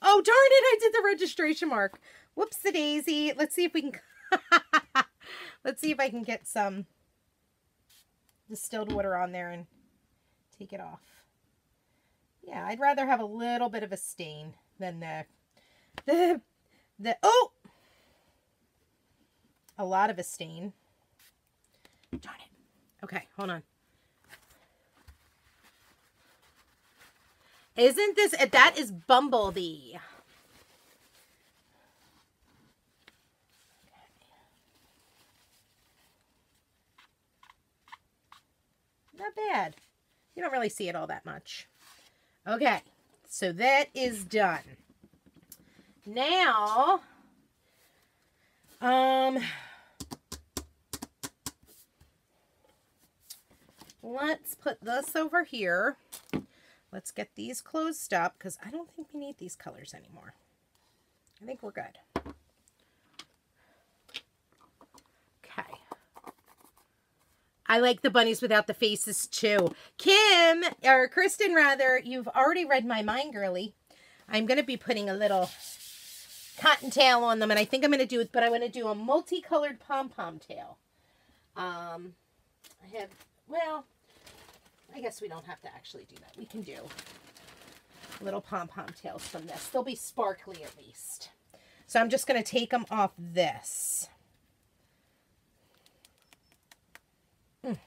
Oh, darn it. I did the registration mark. Whoops the daisy. Let's see if we can... Let's see if I can get some distilled water on there and take it off. Yeah, I'd rather have a little bit of a stain than the... The... The... Oh! A lot of a stain. Darn it. Okay, hold on. Isn't this, that is Bumblebee. Not bad. You don't really see it all that much. Okay, so that is done. Now, um, let's put this over here. Let's get these closed up because I don't think we need these colors anymore. I think we're good. Okay. I like the bunnies without the faces too. Kim, or Kristen rather, you've already read my mind, girly. I'm going to be putting a little cottontail on them, and I think I'm going to do it, but I want to do a multicolored pom-pom tail. Um, I have, well, I guess we don't have to actually do that. We can do little pom-pom tails from this. They'll be sparkly at least. So I'm just going to take them off this. Mm.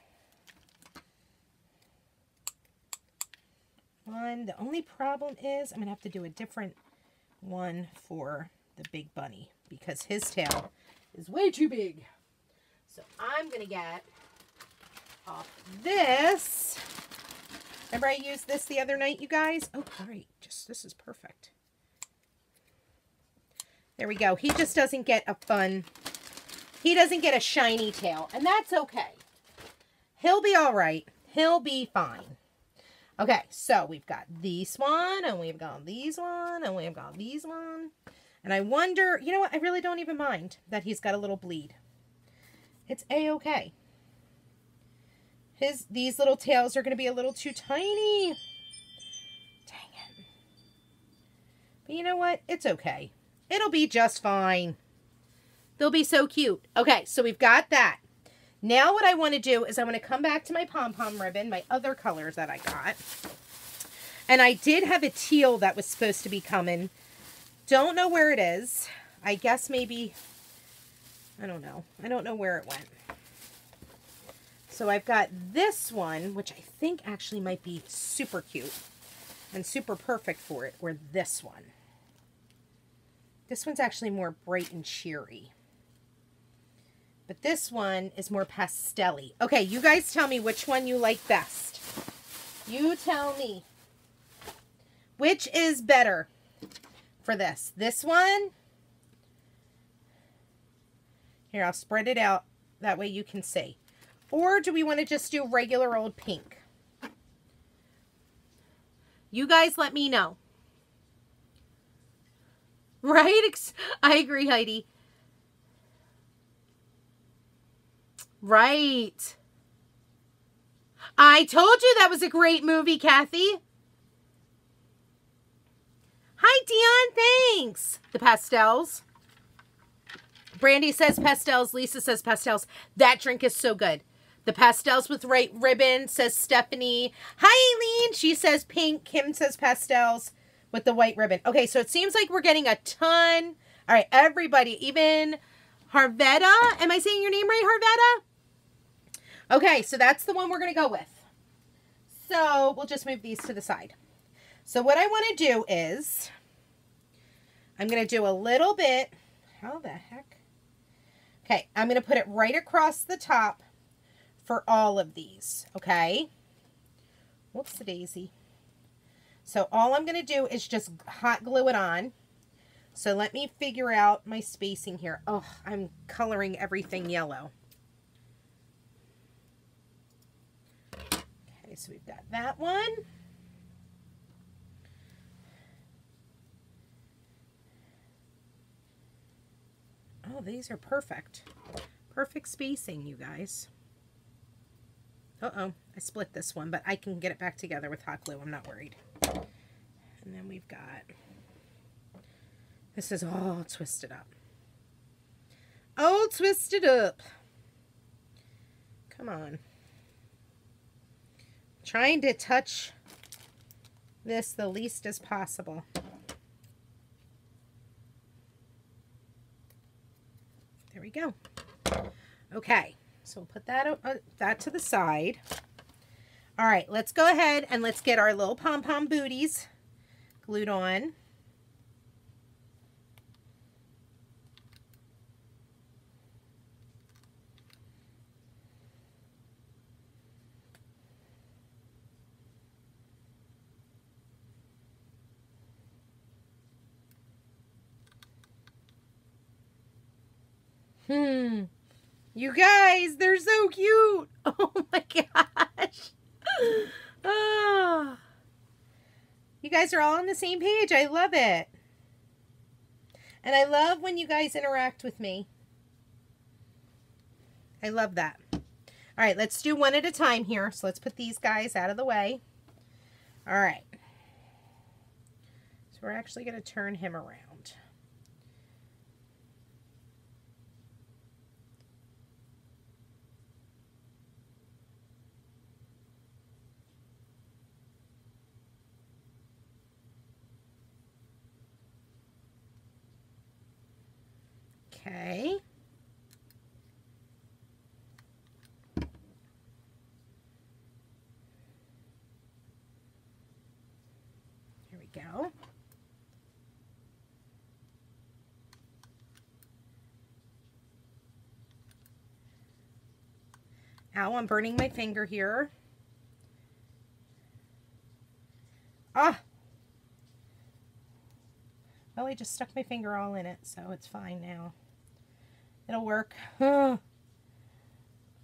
One. The only problem is I'm going to have to do a different one for the big bunny because his tail is way too big. So I'm going to get off this. Remember I used this the other night, you guys? Oh, great. Just, this is perfect. There we go. He just doesn't get a fun, he doesn't get a shiny tail, and that's okay. He'll be all right. He'll be fine. Okay, so we've got this one, and we've got these one, and we've got these one. And I wonder, you know what? I really don't even mind that he's got a little bleed. It's a-okay. His These little tails are going to be a little too tiny. Dang it. But you know what? It's okay. It'll be just fine. They'll be so cute. Okay, so we've got that. Now what I want to do is I want to come back to my pom-pom ribbon, my other colors that I got. And I did have a teal that was supposed to be coming. Don't know where it is. I guess maybe, I don't know. I don't know where it went. So I've got this one, which I think actually might be super cute and super perfect for it, or this one. This one's actually more bright and cheery. But this one is more pastel-y. Okay, you guys tell me which one you like best. You tell me. Which is better for this? This one? Here, I'll spread it out. That way you can see. Or do we want to just do regular old pink? You guys let me know. Right? I agree, Heidi. Right. I told you that was a great movie, Kathy. Hi, Dion. Thanks. The pastels. Brandy says pastels. Lisa says pastels. That drink is so good. The pastels with right ribbon, says Stephanie. Hi, Eileen. She says pink. Kim says pastels with the white ribbon. Okay, so it seems like we're getting a ton. All right, everybody, even Harvetta. Am I saying your name right, Harvetta? Okay, so that's the one we're going to go with. So we'll just move these to the side. So what I want to do is, I'm going to do a little bit, how the heck? Okay, I'm going to put it right across the top for all of these, okay? Whoops, the daisy. So all I'm going to do is just hot glue it on. So let me figure out my spacing here. Oh, I'm coloring everything yellow. Okay, so we've got that one. Oh, these are perfect. Perfect spacing, you guys. Uh-oh, I split this one, but I can get it back together with hot glue. I'm not worried. And then we've got, this is all twisted up. All twisted up. Come on. Trying to touch this the least as possible. There we go. Okay. So we'll put that, uh, that to the side. All right, let's go ahead and let's get our little pom-pom booties glued on. Hmm. You guys, they're so cute. Oh my gosh. Oh. You guys are all on the same page. I love it. And I love when you guys interact with me. I love that. All right, let's do one at a time here. So let's put these guys out of the way. All right. So we're actually going to turn him around. Okay. Here we go. Ow, I'm burning my finger here. Ah! Well, I just stuck my finger all in it, so it's fine now. It'll work. oh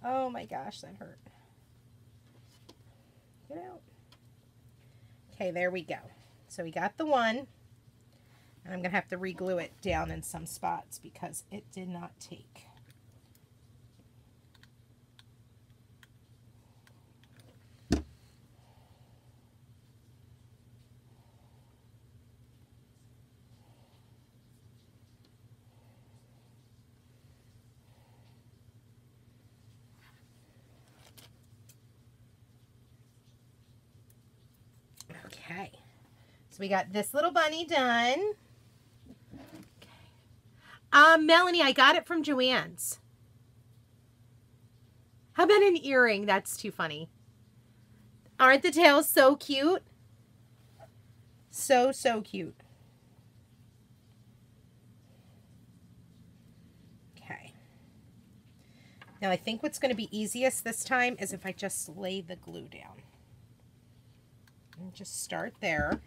my gosh, that hurt. Get out. Okay, there we go. So we got the one. And I'm going to have to reglue it down in some spots because it did not take. Okay. So we got this little bunny done. Okay. Um, Melanie, I got it from Joanne's. How about an earring? That's too funny. Aren't the tails so cute? So, so cute. Okay. Now I think what's going to be easiest this time is if I just lay the glue down. And just start there.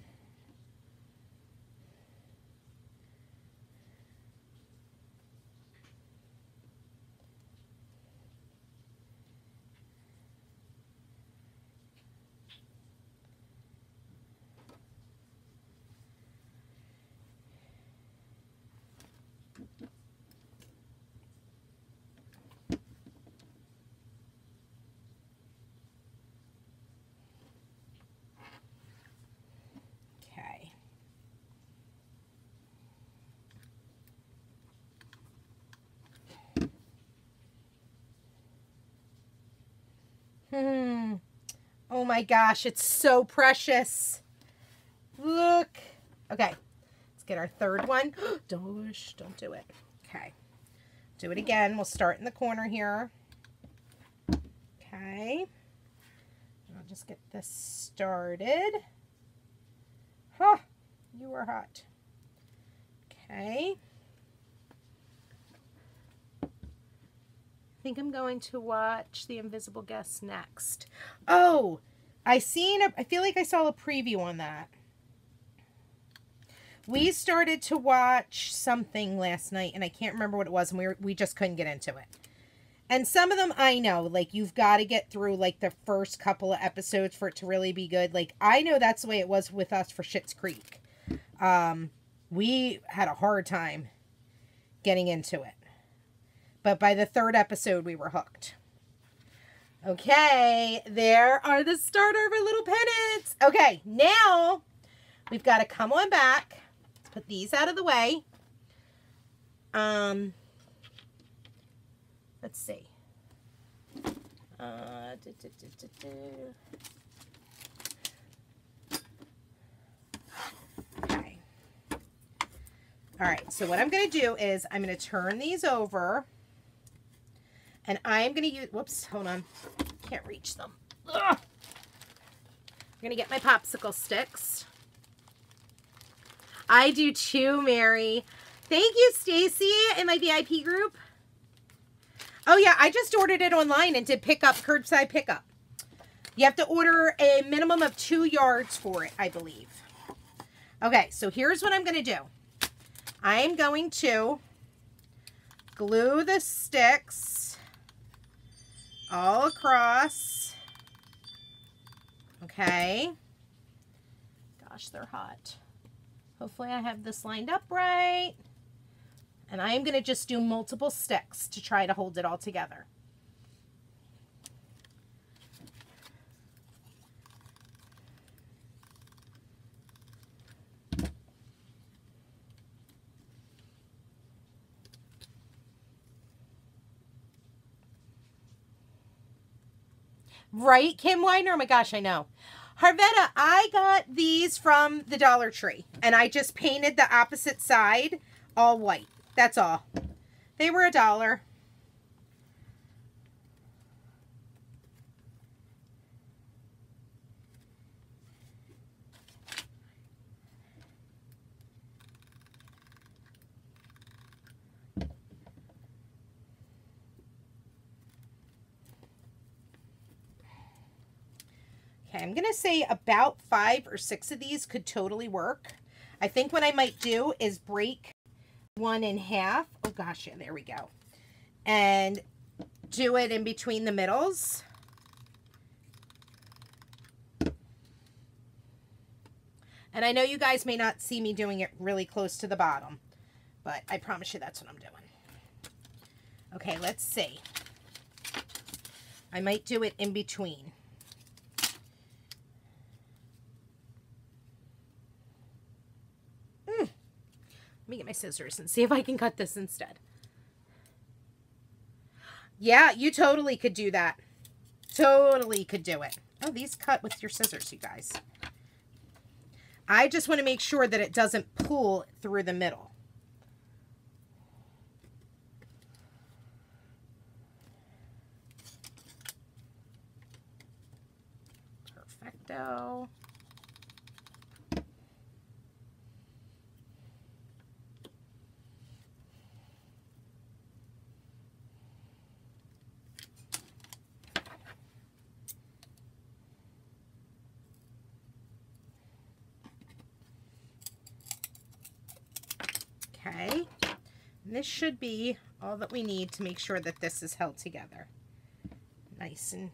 Okay. Hmm. Oh my gosh, it's so precious. Look. Okay. Let's get our third one. don't, don't do it. Okay. Do it again. We'll start in the corner here. Okay. I'll just get this started. Huh, you are hot. Okay. I think I'm going to watch The Invisible Guest next. Oh, I seen a, I feel like I saw a preview on that. We started to watch something last night and I can't remember what it was and we were, we just couldn't get into it. And some of them I know, like you've got to get through like the first couple of episodes for it to really be good. Like I know that's the way it was with us for Schitt's Creek. Um, we had a hard time getting into it. But by the third episode, we were hooked. Okay, there are the starter of our little pennants. Okay, now we've got to come on back. Let's put these out of the way. Um, let's see. Uh, do, do, do. Okay. All right, so what I'm going to do is I'm going to turn these over. And I'm going to use, whoops, hold on. Can't reach them. Ugh. I'm going to get my popsicle sticks. I do too, Mary. Thank you, Stacy, in my VIP group. Oh, yeah, I just ordered it online and did pick up, curbside pickup. You have to order a minimum of two yards for it, I believe. Okay, so here's what I'm going to do. I'm going to glue the sticks all across. Okay. Gosh, they're hot. Hopefully I have this lined up right. And I am going to just do multiple sticks to try to hold it all together. Right, Kim Weiner? Oh my gosh, I know. Harvetta, I got these from the Dollar Tree, and I just painted the opposite side all white. That's all. They were a dollar. Okay, I'm going to say about five or six of these could totally work. I think what I might do is break one in half. Oh gosh, yeah, there we go. And do it in between the middles. And I know you guys may not see me doing it really close to the bottom, but I promise you that's what I'm doing. Okay, let's see. I might do it in between. me get my scissors and see if I can cut this instead. Yeah, you totally could do that. Totally could do it. Oh, these cut with your scissors, you guys. I just want to make sure that it doesn't pull through the middle. Perfecto. This should be all that we need to make sure that this is held together. Nice and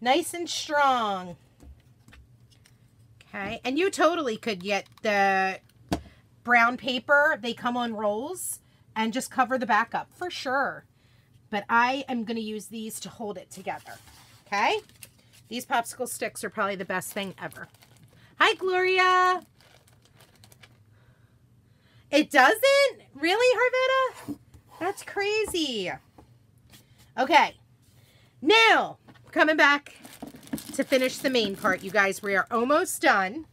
nice and strong. Okay. And you totally could get the brown paper. They come on rolls and just cover the back up for sure. But I am going to use these to hold it together. Okay. These popsicle sticks are probably the best thing ever. Hi, Gloria. It doesn't? Really, Harvetta? That's crazy. Okay. Now, coming back to finish the main part, you guys. We are almost done.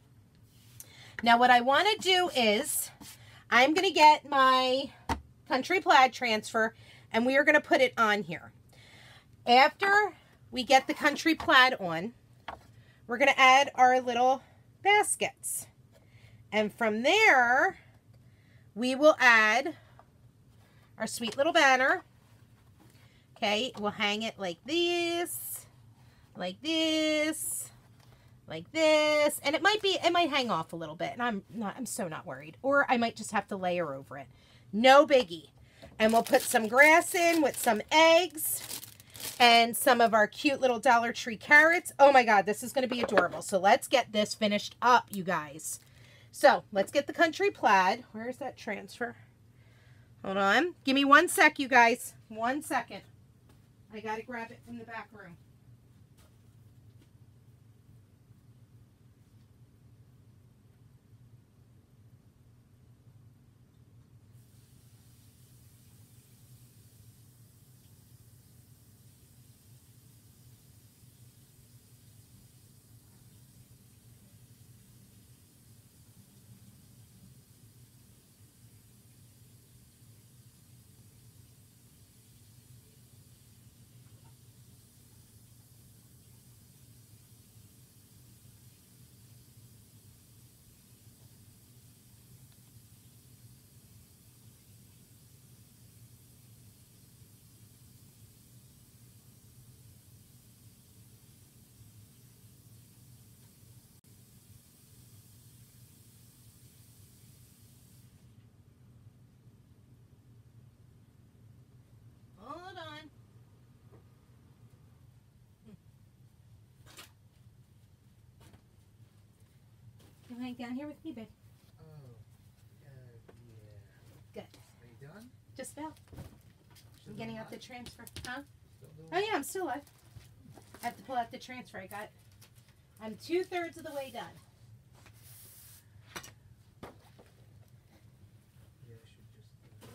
Now, what I want to do is I'm going to get my country plaid transfer and we are going to put it on here. After we get the country plaid on, we're going to add our little baskets. And from there, we will add our sweet little banner. Okay, we'll hang it like this, like this, like this, and it might be, it might hang off a little bit, and I'm not, I'm so not worried. Or I might just have to layer over it. No biggie. And we'll put some grass in with some eggs and some of our cute little Dollar Tree carrots. Oh my God, this is going to be adorable. So let's get this finished up, you guys. So let's get the country plaid. Where's that transfer? Hold on. Give me one sec, you guys. One second. I got to grab it from the back room. Down here with me, babe? Oh, uh, yeah. Good. Are you done? Just about. I'm getting out the transfer. Huh? Oh yeah, I'm still alive. I have to pull out the transfer. I got. I'm two thirds of the way done. Yeah, I should just. Uh,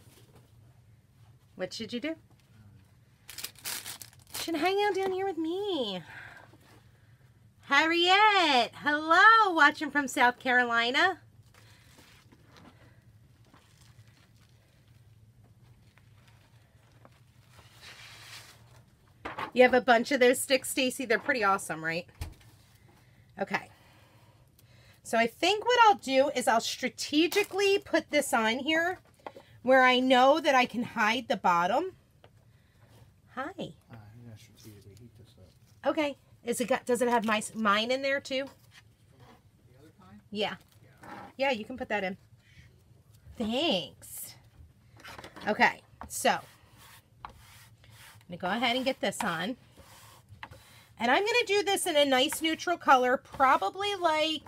What should you do? You Should hang out down here with me. Harriet, hello, watching from South Carolina. You have a bunch of those sticks, Stacy. They're pretty awesome, right? Okay. So I think what I'll do is I'll strategically put this on here where I know that I can hide the bottom. Hi. Uh, you're gonna strategically heat this up. Okay. Is it got? Does it have my mine in there too? The other kind? Yeah. Yeah. Yeah, you can put that in. Thanks. Okay. So I'm gonna go ahead and get this on. And I'm gonna do this in a nice neutral color, probably like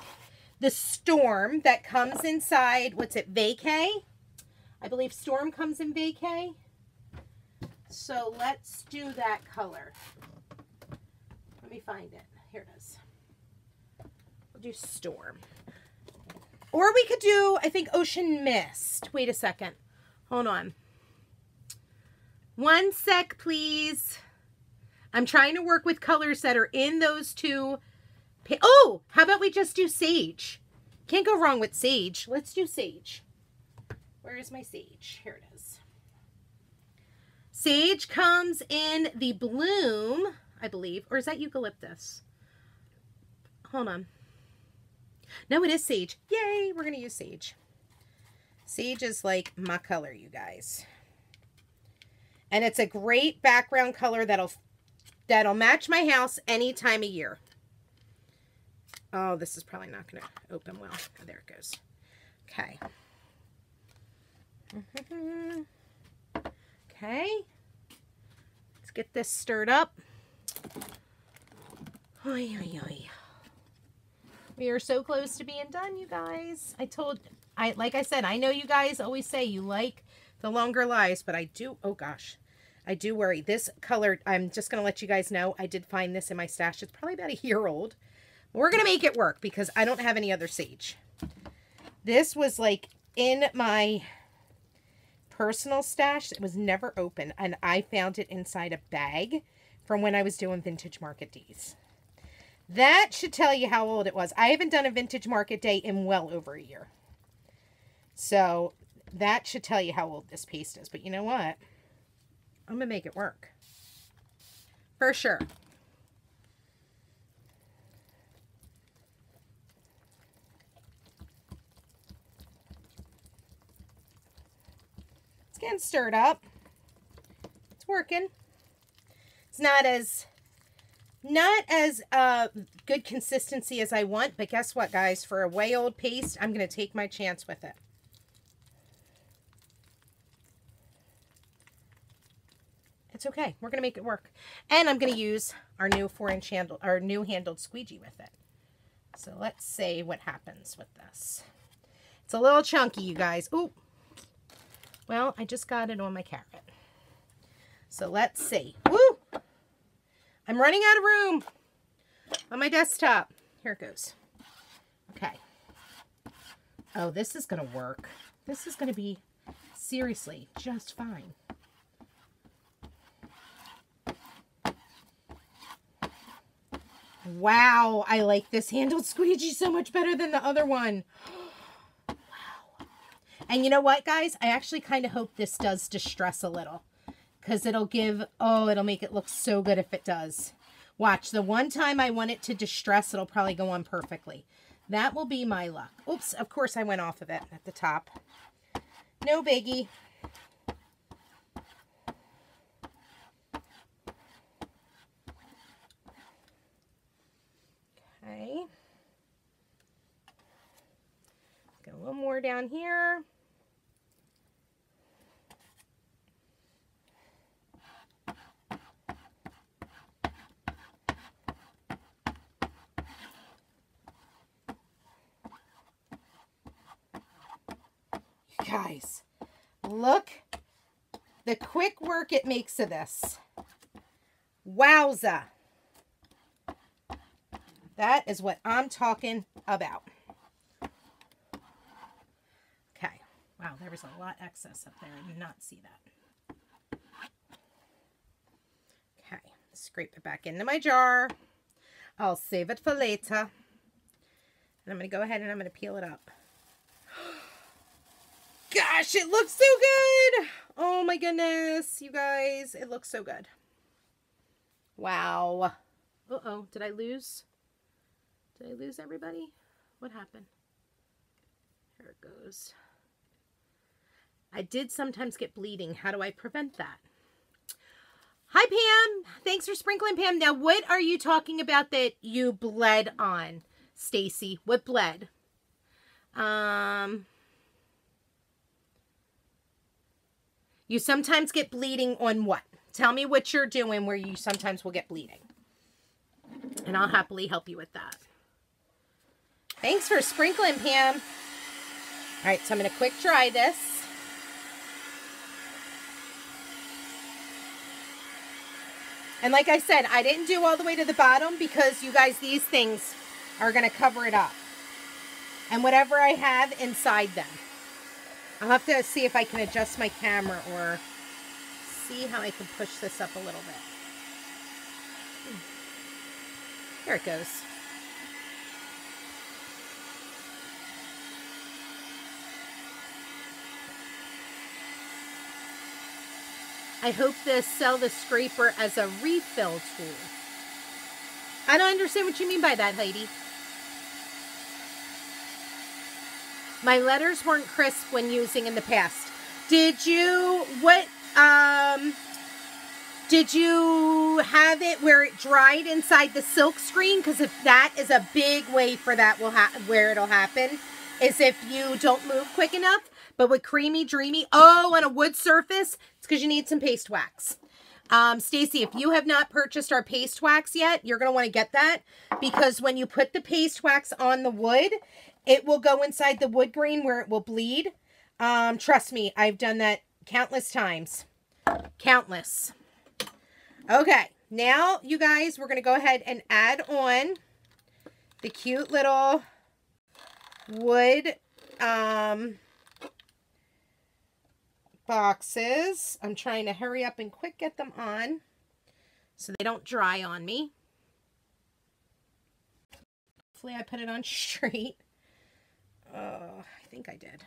the storm that comes inside. What's it? Vacay. I believe storm comes in vacay. So let's do that color. Find it. Here it is. We'll do storm. Or we could do, I think, ocean mist. Wait a second. Hold on. One sec, please. I'm trying to work with colors that are in those two. Oh, how about we just do sage? Can't go wrong with sage. Let's do sage. Where is my sage? Here it is. Sage comes in the bloom, I believe. Or is that eucalyptus? hold on. No, it is sage. Yay, we're going to use sage. Sage is like my color, you guys. And it's a great background color that'll that'll match my house any time of year. Oh, this is probably not going to open well. Oh, there it goes. Okay. Mm-hmm. Okay. Let's get this stirred up. Oy, oy, oy. We are so close to being done, you guys. I told, I like I said, I know you guys always say you like the longer lives, but I do, oh gosh, I do worry. This color, I'm just going to let you guys know, I did find this in my stash. It's probably about a year old. We're going to make it work because I don't have any other sage. This was like in my personal stash. It was never open, and I found it inside a bag from when I was doing Vintage Market Days. That should tell you how old it was. I haven't done a Vintage Market Day in well over a year. So that should tell you how old this paste is. But you know what? I'm going to make it work. For sure. It's getting stirred up. It's working. It's not as not as uh, good consistency as I want, but guess what, guys? For a way old paste, I'm going to take my chance with it. It's okay. We're going to make it work. And I'm going to use our new 4-inch handle, our new handled squeegee with it. So let's see what happens with this. It's a little chunky, you guys. Ooh. Well, I just got it on my carrot. So let's see. Woo! I'm running out of room on my desktop. Here it goes. Okay. Oh, this is going to work. This is going to be, seriously, just fine. Wow, I like this handled squeegee so much better than the other one. wow. And you know what, guys? I actually kind of hope this does distress a little because it'll give, oh, it'll make it look so good if it does. Watch, the one time I want it to distress, it'll probably go on perfectly. That will be my luck. Oops, of course I went off of it at the top. No biggie. Okay. Get a little more down here. Guys, look the quick work it makes of this. Wowza. That is what I'm talking about. Okay. Wow, there was a lot of excess up there. I did not see that. Okay. Scrape it back into my jar. I'll save it for later. And I'm going to go ahead and I'm going to peel it up gosh, it looks so good. Oh my goodness, you guys, it looks so good. Wow. Uh-oh, did I lose? Did I lose everybody? What happened? Here it goes. I did sometimes get bleeding. How do I prevent that? Hi, Pam. Thanks for sprinkling, Pam. Now, what are you talking about that you bled on, Stacy? What bled? Um... You sometimes get bleeding on what? Tell me what you're doing where you sometimes will get bleeding. And I'll happily help you with that. Thanks for sprinkling, Pam. All right, so I'm going to quick dry this. And like I said, I didn't do all the way to the bottom because you guys, these things are going to cover it up. And whatever I have inside them. I'll have to see if I can adjust my camera or see how I can push this up a little bit. Hmm. There it goes. I hope to sell the scraper as a refill tool. I don't understand what you mean by that, lady. My letters weren't crisp when using in the past. Did you, what, um, did you have it where it dried inside the silk screen? Because if that is a big way for that will where it'll happen, is if you don't move quick enough. But with creamy, dreamy, oh, on a wood surface, it's because you need some paste wax. Um, Stacy, if you have not purchased our paste wax yet, you're going to want to get that because when you put the paste wax on the wood, it will go inside the wood grain where it will bleed. Um, trust me, I've done that countless times. Countless. Okay, now you guys, we're going to go ahead and add on the cute little wood um, boxes. I'm trying to hurry up and quick get them on so they don't dry on me. Hopefully I put it on straight. Oh, I think I did.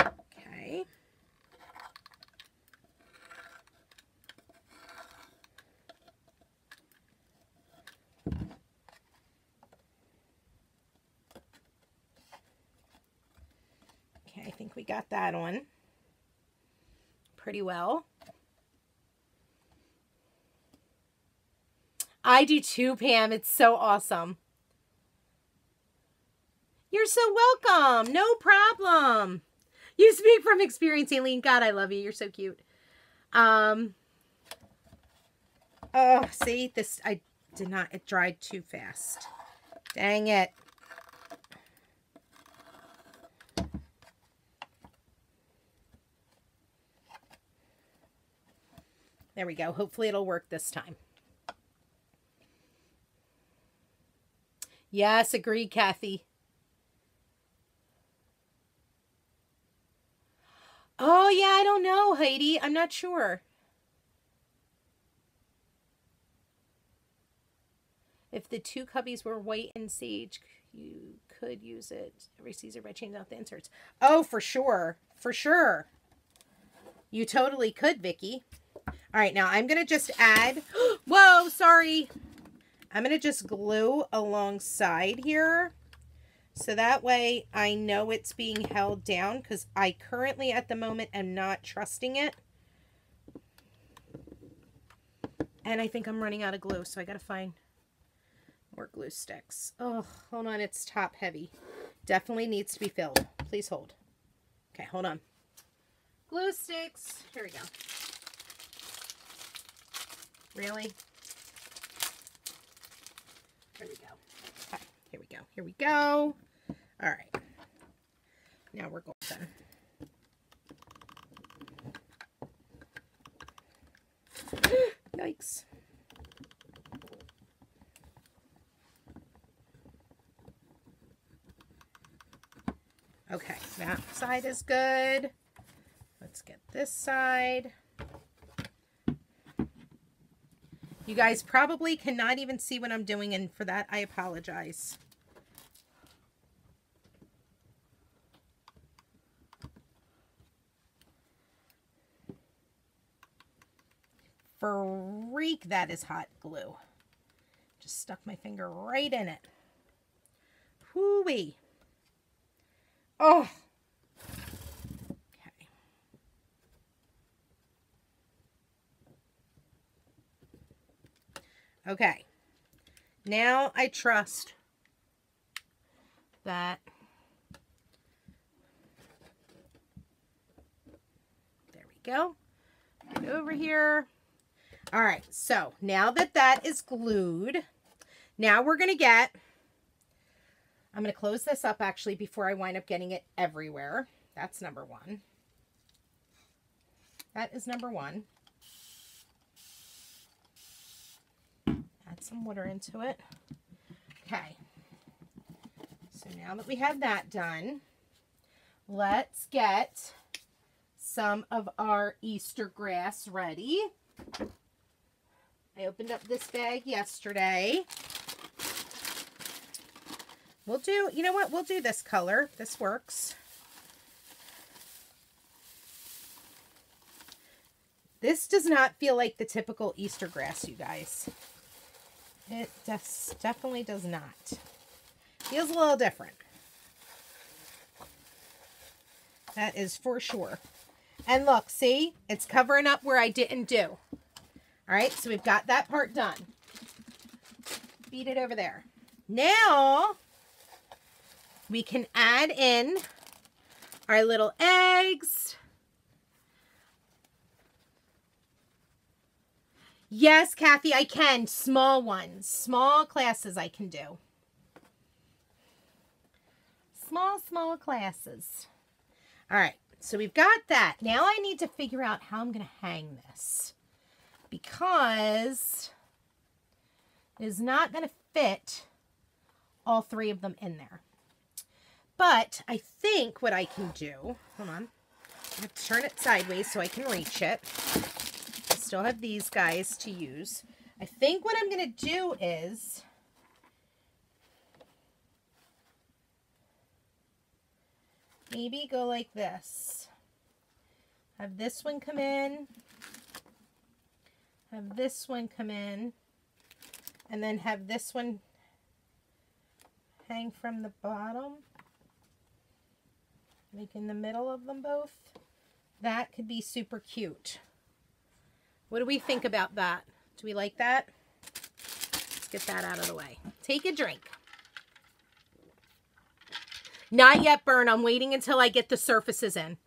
Okay. Okay, I think we got that on pretty well. I do too, Pam. It's so awesome. So welcome. No problem. You speak from experience, Aileen. God, I love you. You're so cute. Um. Oh, see, this, I did not, it dried too fast. Dang it. There we go. Hopefully it'll work this time. Yes, agreed, Kathy. Oh, yeah, I don't know, Heidi. I'm not sure. If the two cubbies were white and sage, you could use it every Caesar by changing out the inserts. Oh, for sure. For sure. You totally could, Vicky. All right, now I'm going to just add... Whoa, sorry. I'm going to just glue alongside here. So that way I know it's being held down because I currently at the moment am not trusting it. And I think I'm running out of glue, so I got to find more glue sticks. Oh, hold on. It's top heavy. Definitely needs to be filled. Please hold. Okay, hold on. Glue sticks. Here we go. Really? Here we go. Okay, here we go. Here we go. All right. Now we're golden. Yikes. Okay, that side is good. Let's get this side. You guys probably cannot even see what I'm doing, and for that, I apologize. Freak, that is hot glue. Just stuck my finger right in it. Whoo-wee. Oh. Okay. Okay. Now I trust that there we go. Get over here. All right, so now that that is glued, now we're going to get, I'm going to close this up actually before I wind up getting it everywhere. That's number one. That is number one. Add some water into it. Okay. So now that we have that done, let's get some of our Easter grass ready. I opened up this bag yesterday. We'll do, you know what? We'll do this color. This works. This does not feel like the typical Easter grass, you guys. It just definitely does not. Feels a little different. That is for sure. And look, see? It's covering up where I didn't do. All right, so we've got that part done. Beat it over there. Now, we can add in our little eggs. Yes, Kathy, I can. Small ones. Small classes I can do. Small, small classes. All right, so we've got that. Now I need to figure out how I'm going to hang this because it is not going to fit all three of them in there. But I think what I can do, hold on, I have to turn it sideways so I can reach it. I still have these guys to use. I think what I'm going to do is maybe go like this. Have this one come in. Have this one come in. And then have this one hang from the bottom. Like in the middle of them both. That could be super cute. What do we think about that? Do we like that? Let's get that out of the way. Take a drink. Not yet, Burn. I'm waiting until I get the surfaces in.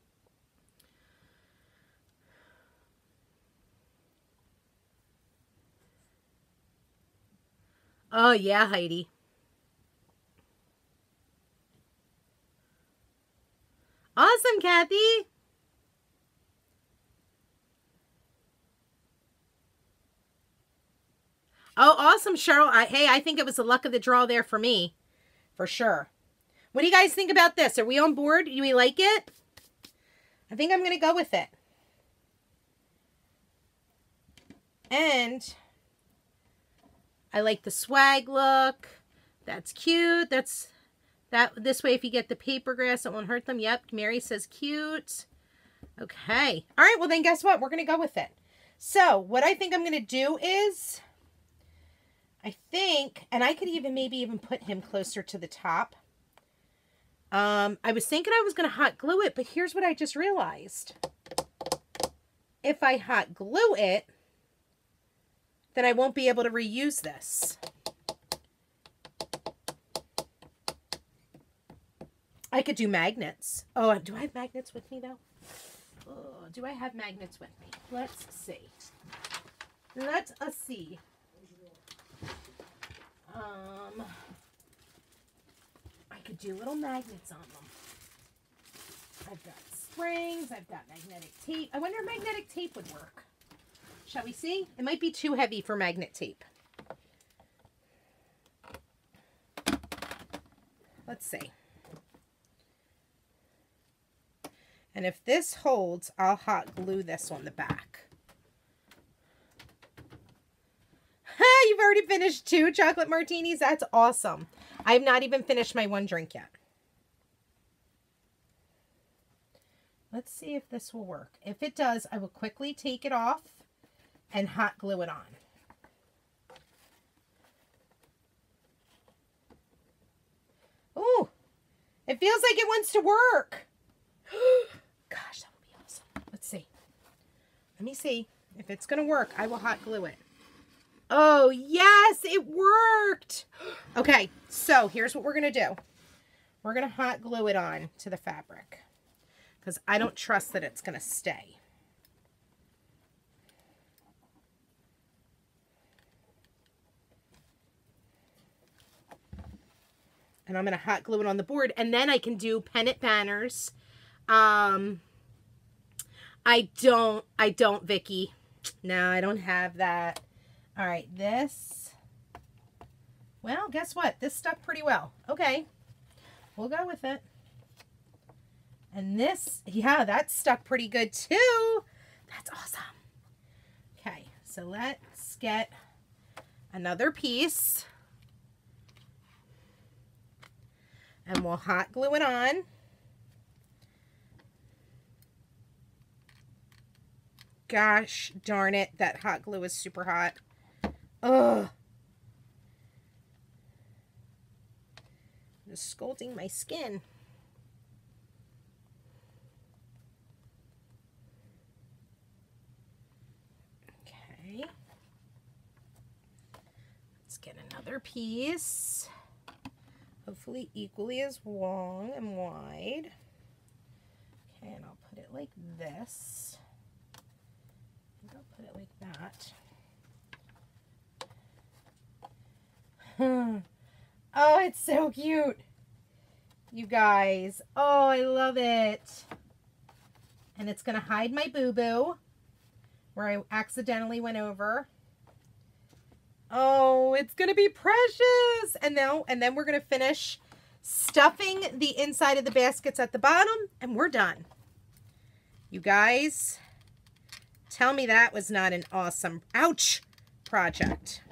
Oh, yeah, Heidi. Awesome, Kathy. Oh, awesome, Cheryl. I, hey, I think it was the luck of the draw there for me. For sure. What do you guys think about this? Are we on board? Do we like it? I think I'm going to go with it. And I like the swag look. That's cute. That's that this way if you get the paper grass it won't hurt them. Yep, Mary says cute. Okay. All right, well then guess what? We're going to go with it. So, what I think I'm going to do is I think and I could even maybe even put him closer to the top. Um, I was thinking I was going to hot glue it, but here's what I just realized. If I hot glue it, then I won't be able to reuse this. I could do magnets. Oh, do I have magnets with me though? Oh, do I have magnets with me? Let's see. Let us see. Um, I could do little magnets on them. I've got springs. I've got magnetic tape. I wonder if magnetic tape would work. Shall we see? It might be too heavy for magnet tape. Let's see. And if this holds, I'll hot glue this on the back. You've already finished two chocolate martinis? That's awesome. I have not even finished my one drink yet. Let's see if this will work. If it does, I will quickly take it off and hot glue it on. Ooh, it feels like it wants to work. Gosh, that would be awesome. Let's see. Let me see. If it's going to work, I will hot glue it. Oh, yes, it worked. Okay, so here's what we're going to do. We're going to hot glue it on to the fabric because I don't trust that it's going to stay. And I'm going to hot glue it on the board and then I can do pennant banners. Um, I don't, I don't, Vicky. No, I don't have that. All right, this, well, guess what? This stuck pretty well. Okay, we'll go with it. And this, yeah, that stuck pretty good too. That's awesome. Okay, so let's get another piece. And we'll hot glue it on. Gosh darn it, that hot glue is super hot. Ugh. Just scolding my skin. Okay. Let's get another piece. Hopefully equally as long and wide. Okay, and I'll put it like this. And I'll put it like that. oh, it's so cute. You guys. Oh, I love it. And it's going to hide my boo-boo where I accidentally went over. Oh, it's going to be precious. And now, and then we're going to finish stuffing the inside of the baskets at the bottom and we're done. You guys, tell me that was not an awesome, ouch, project.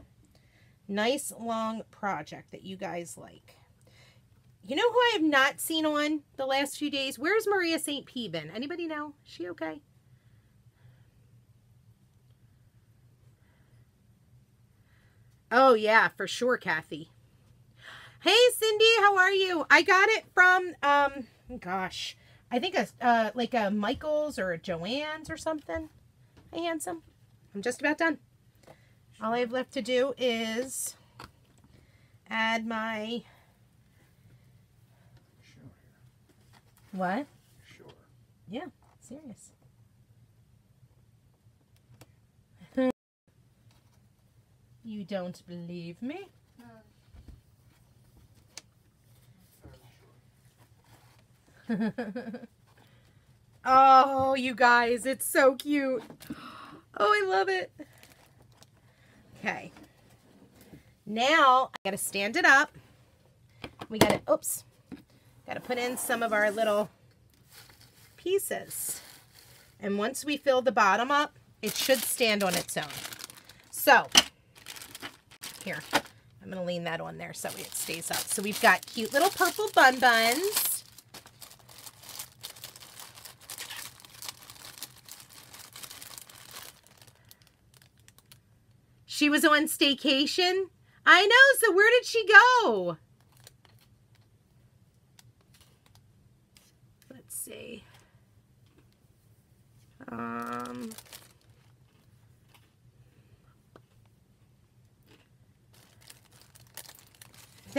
Nice long project that you guys like. You know who I have not seen on the last few days? Where's Maria St. Peven? Anybody know? Is she okay? Oh, yeah, for sure, Kathy. Hey, Cindy, how are you? I got it from, um, gosh, I think a, uh, like a Michael's or a Joann's or something. Hey, handsome. I'm just about done. All I have left to do is add my, Sure. what? Sure. Yeah, serious. You don't believe me? oh, you guys, it's so cute. Oh, I love it. Okay. Now, I got to stand it up. We got to, oops, got to put in some of our little pieces. And once we fill the bottom up, it should stand on its own. So, here, I'm going to lean that on there so it stays up. So we've got cute little purple bun buns. She was on staycation. I know, so where did she go? Let's see. Um,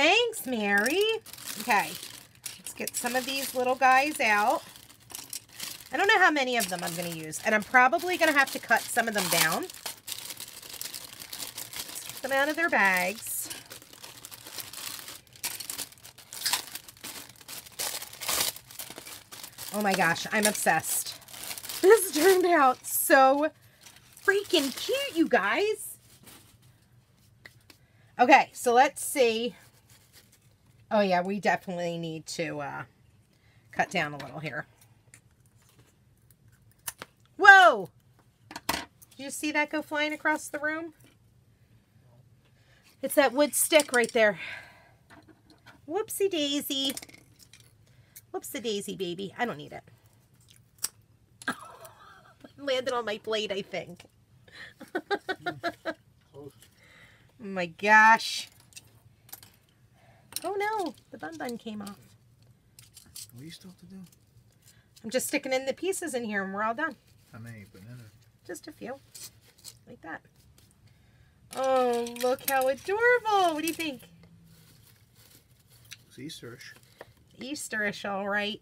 thanks, Mary. Okay, let's get some of these little guys out. I don't know how many of them I'm going to use, and I'm probably going to have to cut some of them down. Let's get them out of their bags. Oh my gosh, I'm obsessed. This turned out so freaking cute, you guys. Okay, so let's see. Oh yeah, we definitely need to uh, cut down a little here. Whoa! Did you see that go flying across the room? It's that wood stick right there. Whoopsie daisy. Whoopsie daisy, baby. I don't need it. landed on my plate, I think. Oh my gosh. Oh no, the bun bun came off. What do you still have to do? I'm just sticking in the pieces in here and we're all done. How many banana? Just a few. Like that. Oh, look how adorable. What do you think? It's Easterish. Easterish, all right.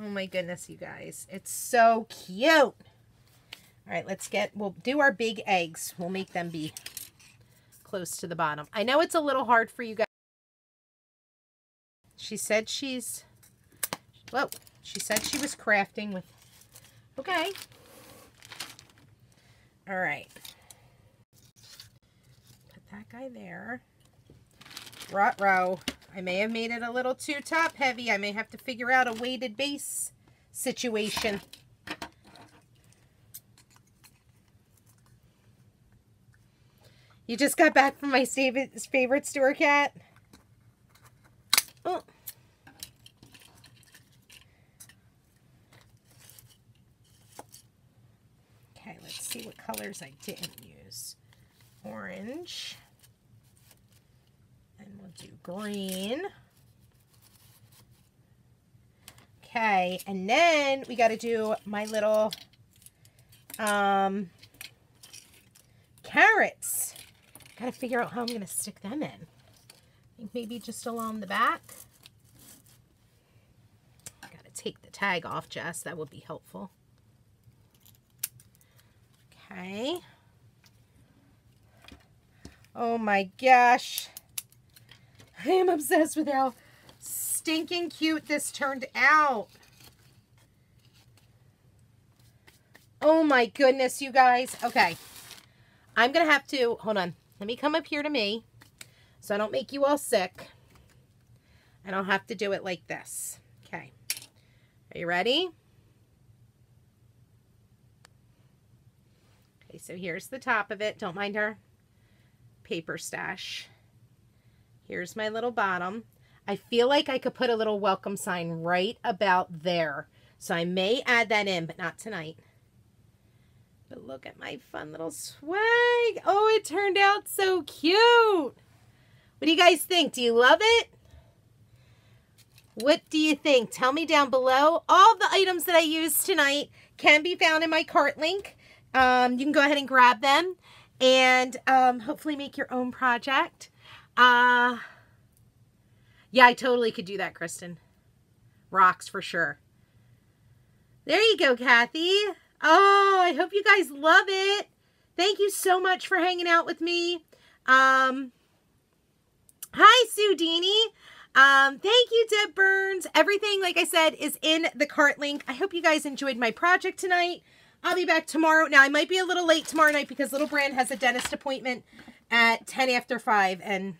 Oh my goodness, you guys. It's so cute. All right, let's get, we'll do our big eggs. We'll make them be close to the bottom. I know it's a little hard for you guys. She said she's, whoa, she said she was crafting with, okay. All right. Put that guy there. Rot row. I may have made it a little too top heavy. I may have to figure out a weighted base situation. You just got back from my favorite, store cat? Oh. Okay, let's see what colors I didn't use. orange. And we'll do green. Okay, and then we got to do my little um, carrots. Got to figure out how I'm going to stick them in. I think maybe just along the back. I Got to take the tag off, Jess. That would be helpful. Okay. Oh my gosh. I am obsessed with how stinking cute this turned out. Oh my goodness, you guys. Okay. I'm going to have to, hold on. Let me come up here to me so I don't make you all sick. And I'll have to do it like this. Okay. Are you ready? Okay, so here's the top of it. Don't mind our paper stash. Here's my little bottom. I feel like I could put a little welcome sign right about there. So I may add that in, but not tonight. But look at my fun little swag. Oh, it turned out so cute. What do you guys think? Do you love it? What do you think? Tell me down below. All the items that I used tonight can be found in my cart link. Um, you can go ahead and grab them and um, hopefully make your own project. Uh, yeah, I totally could do that, Kristen. Rocks for sure. There you go, Kathy. Oh, I hope you guys love it. Thank you so much for hanging out with me. Um, hi, Sue. Um, thank you, Deb Burns. Everything, like I said, is in the cart link. I hope you guys enjoyed my project tonight. I'll be back tomorrow. Now, I might be a little late tomorrow night because Little Bran has a dentist appointment at 10 after 5. And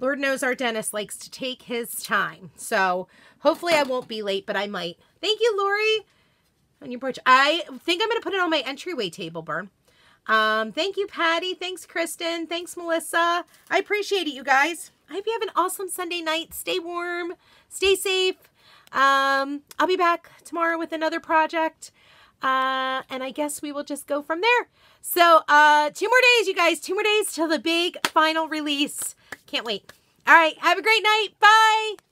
Lord knows our dentist likes to take his time. So hopefully I won't be late, but I might. Thank you, Lori, on your porch. I think I'm going to put it on my entryway table, Burn. Um, thank you, Patty. Thanks, Kristen. Thanks, Melissa. I appreciate it, you guys. I hope you have an awesome Sunday night. Stay warm. Stay safe. Um, I'll be back tomorrow with another project. Uh, and I guess we will just go from there. So, uh, two more days, you guys. Two more days till the big final release. Can't wait. All right. Have a great night. Bye.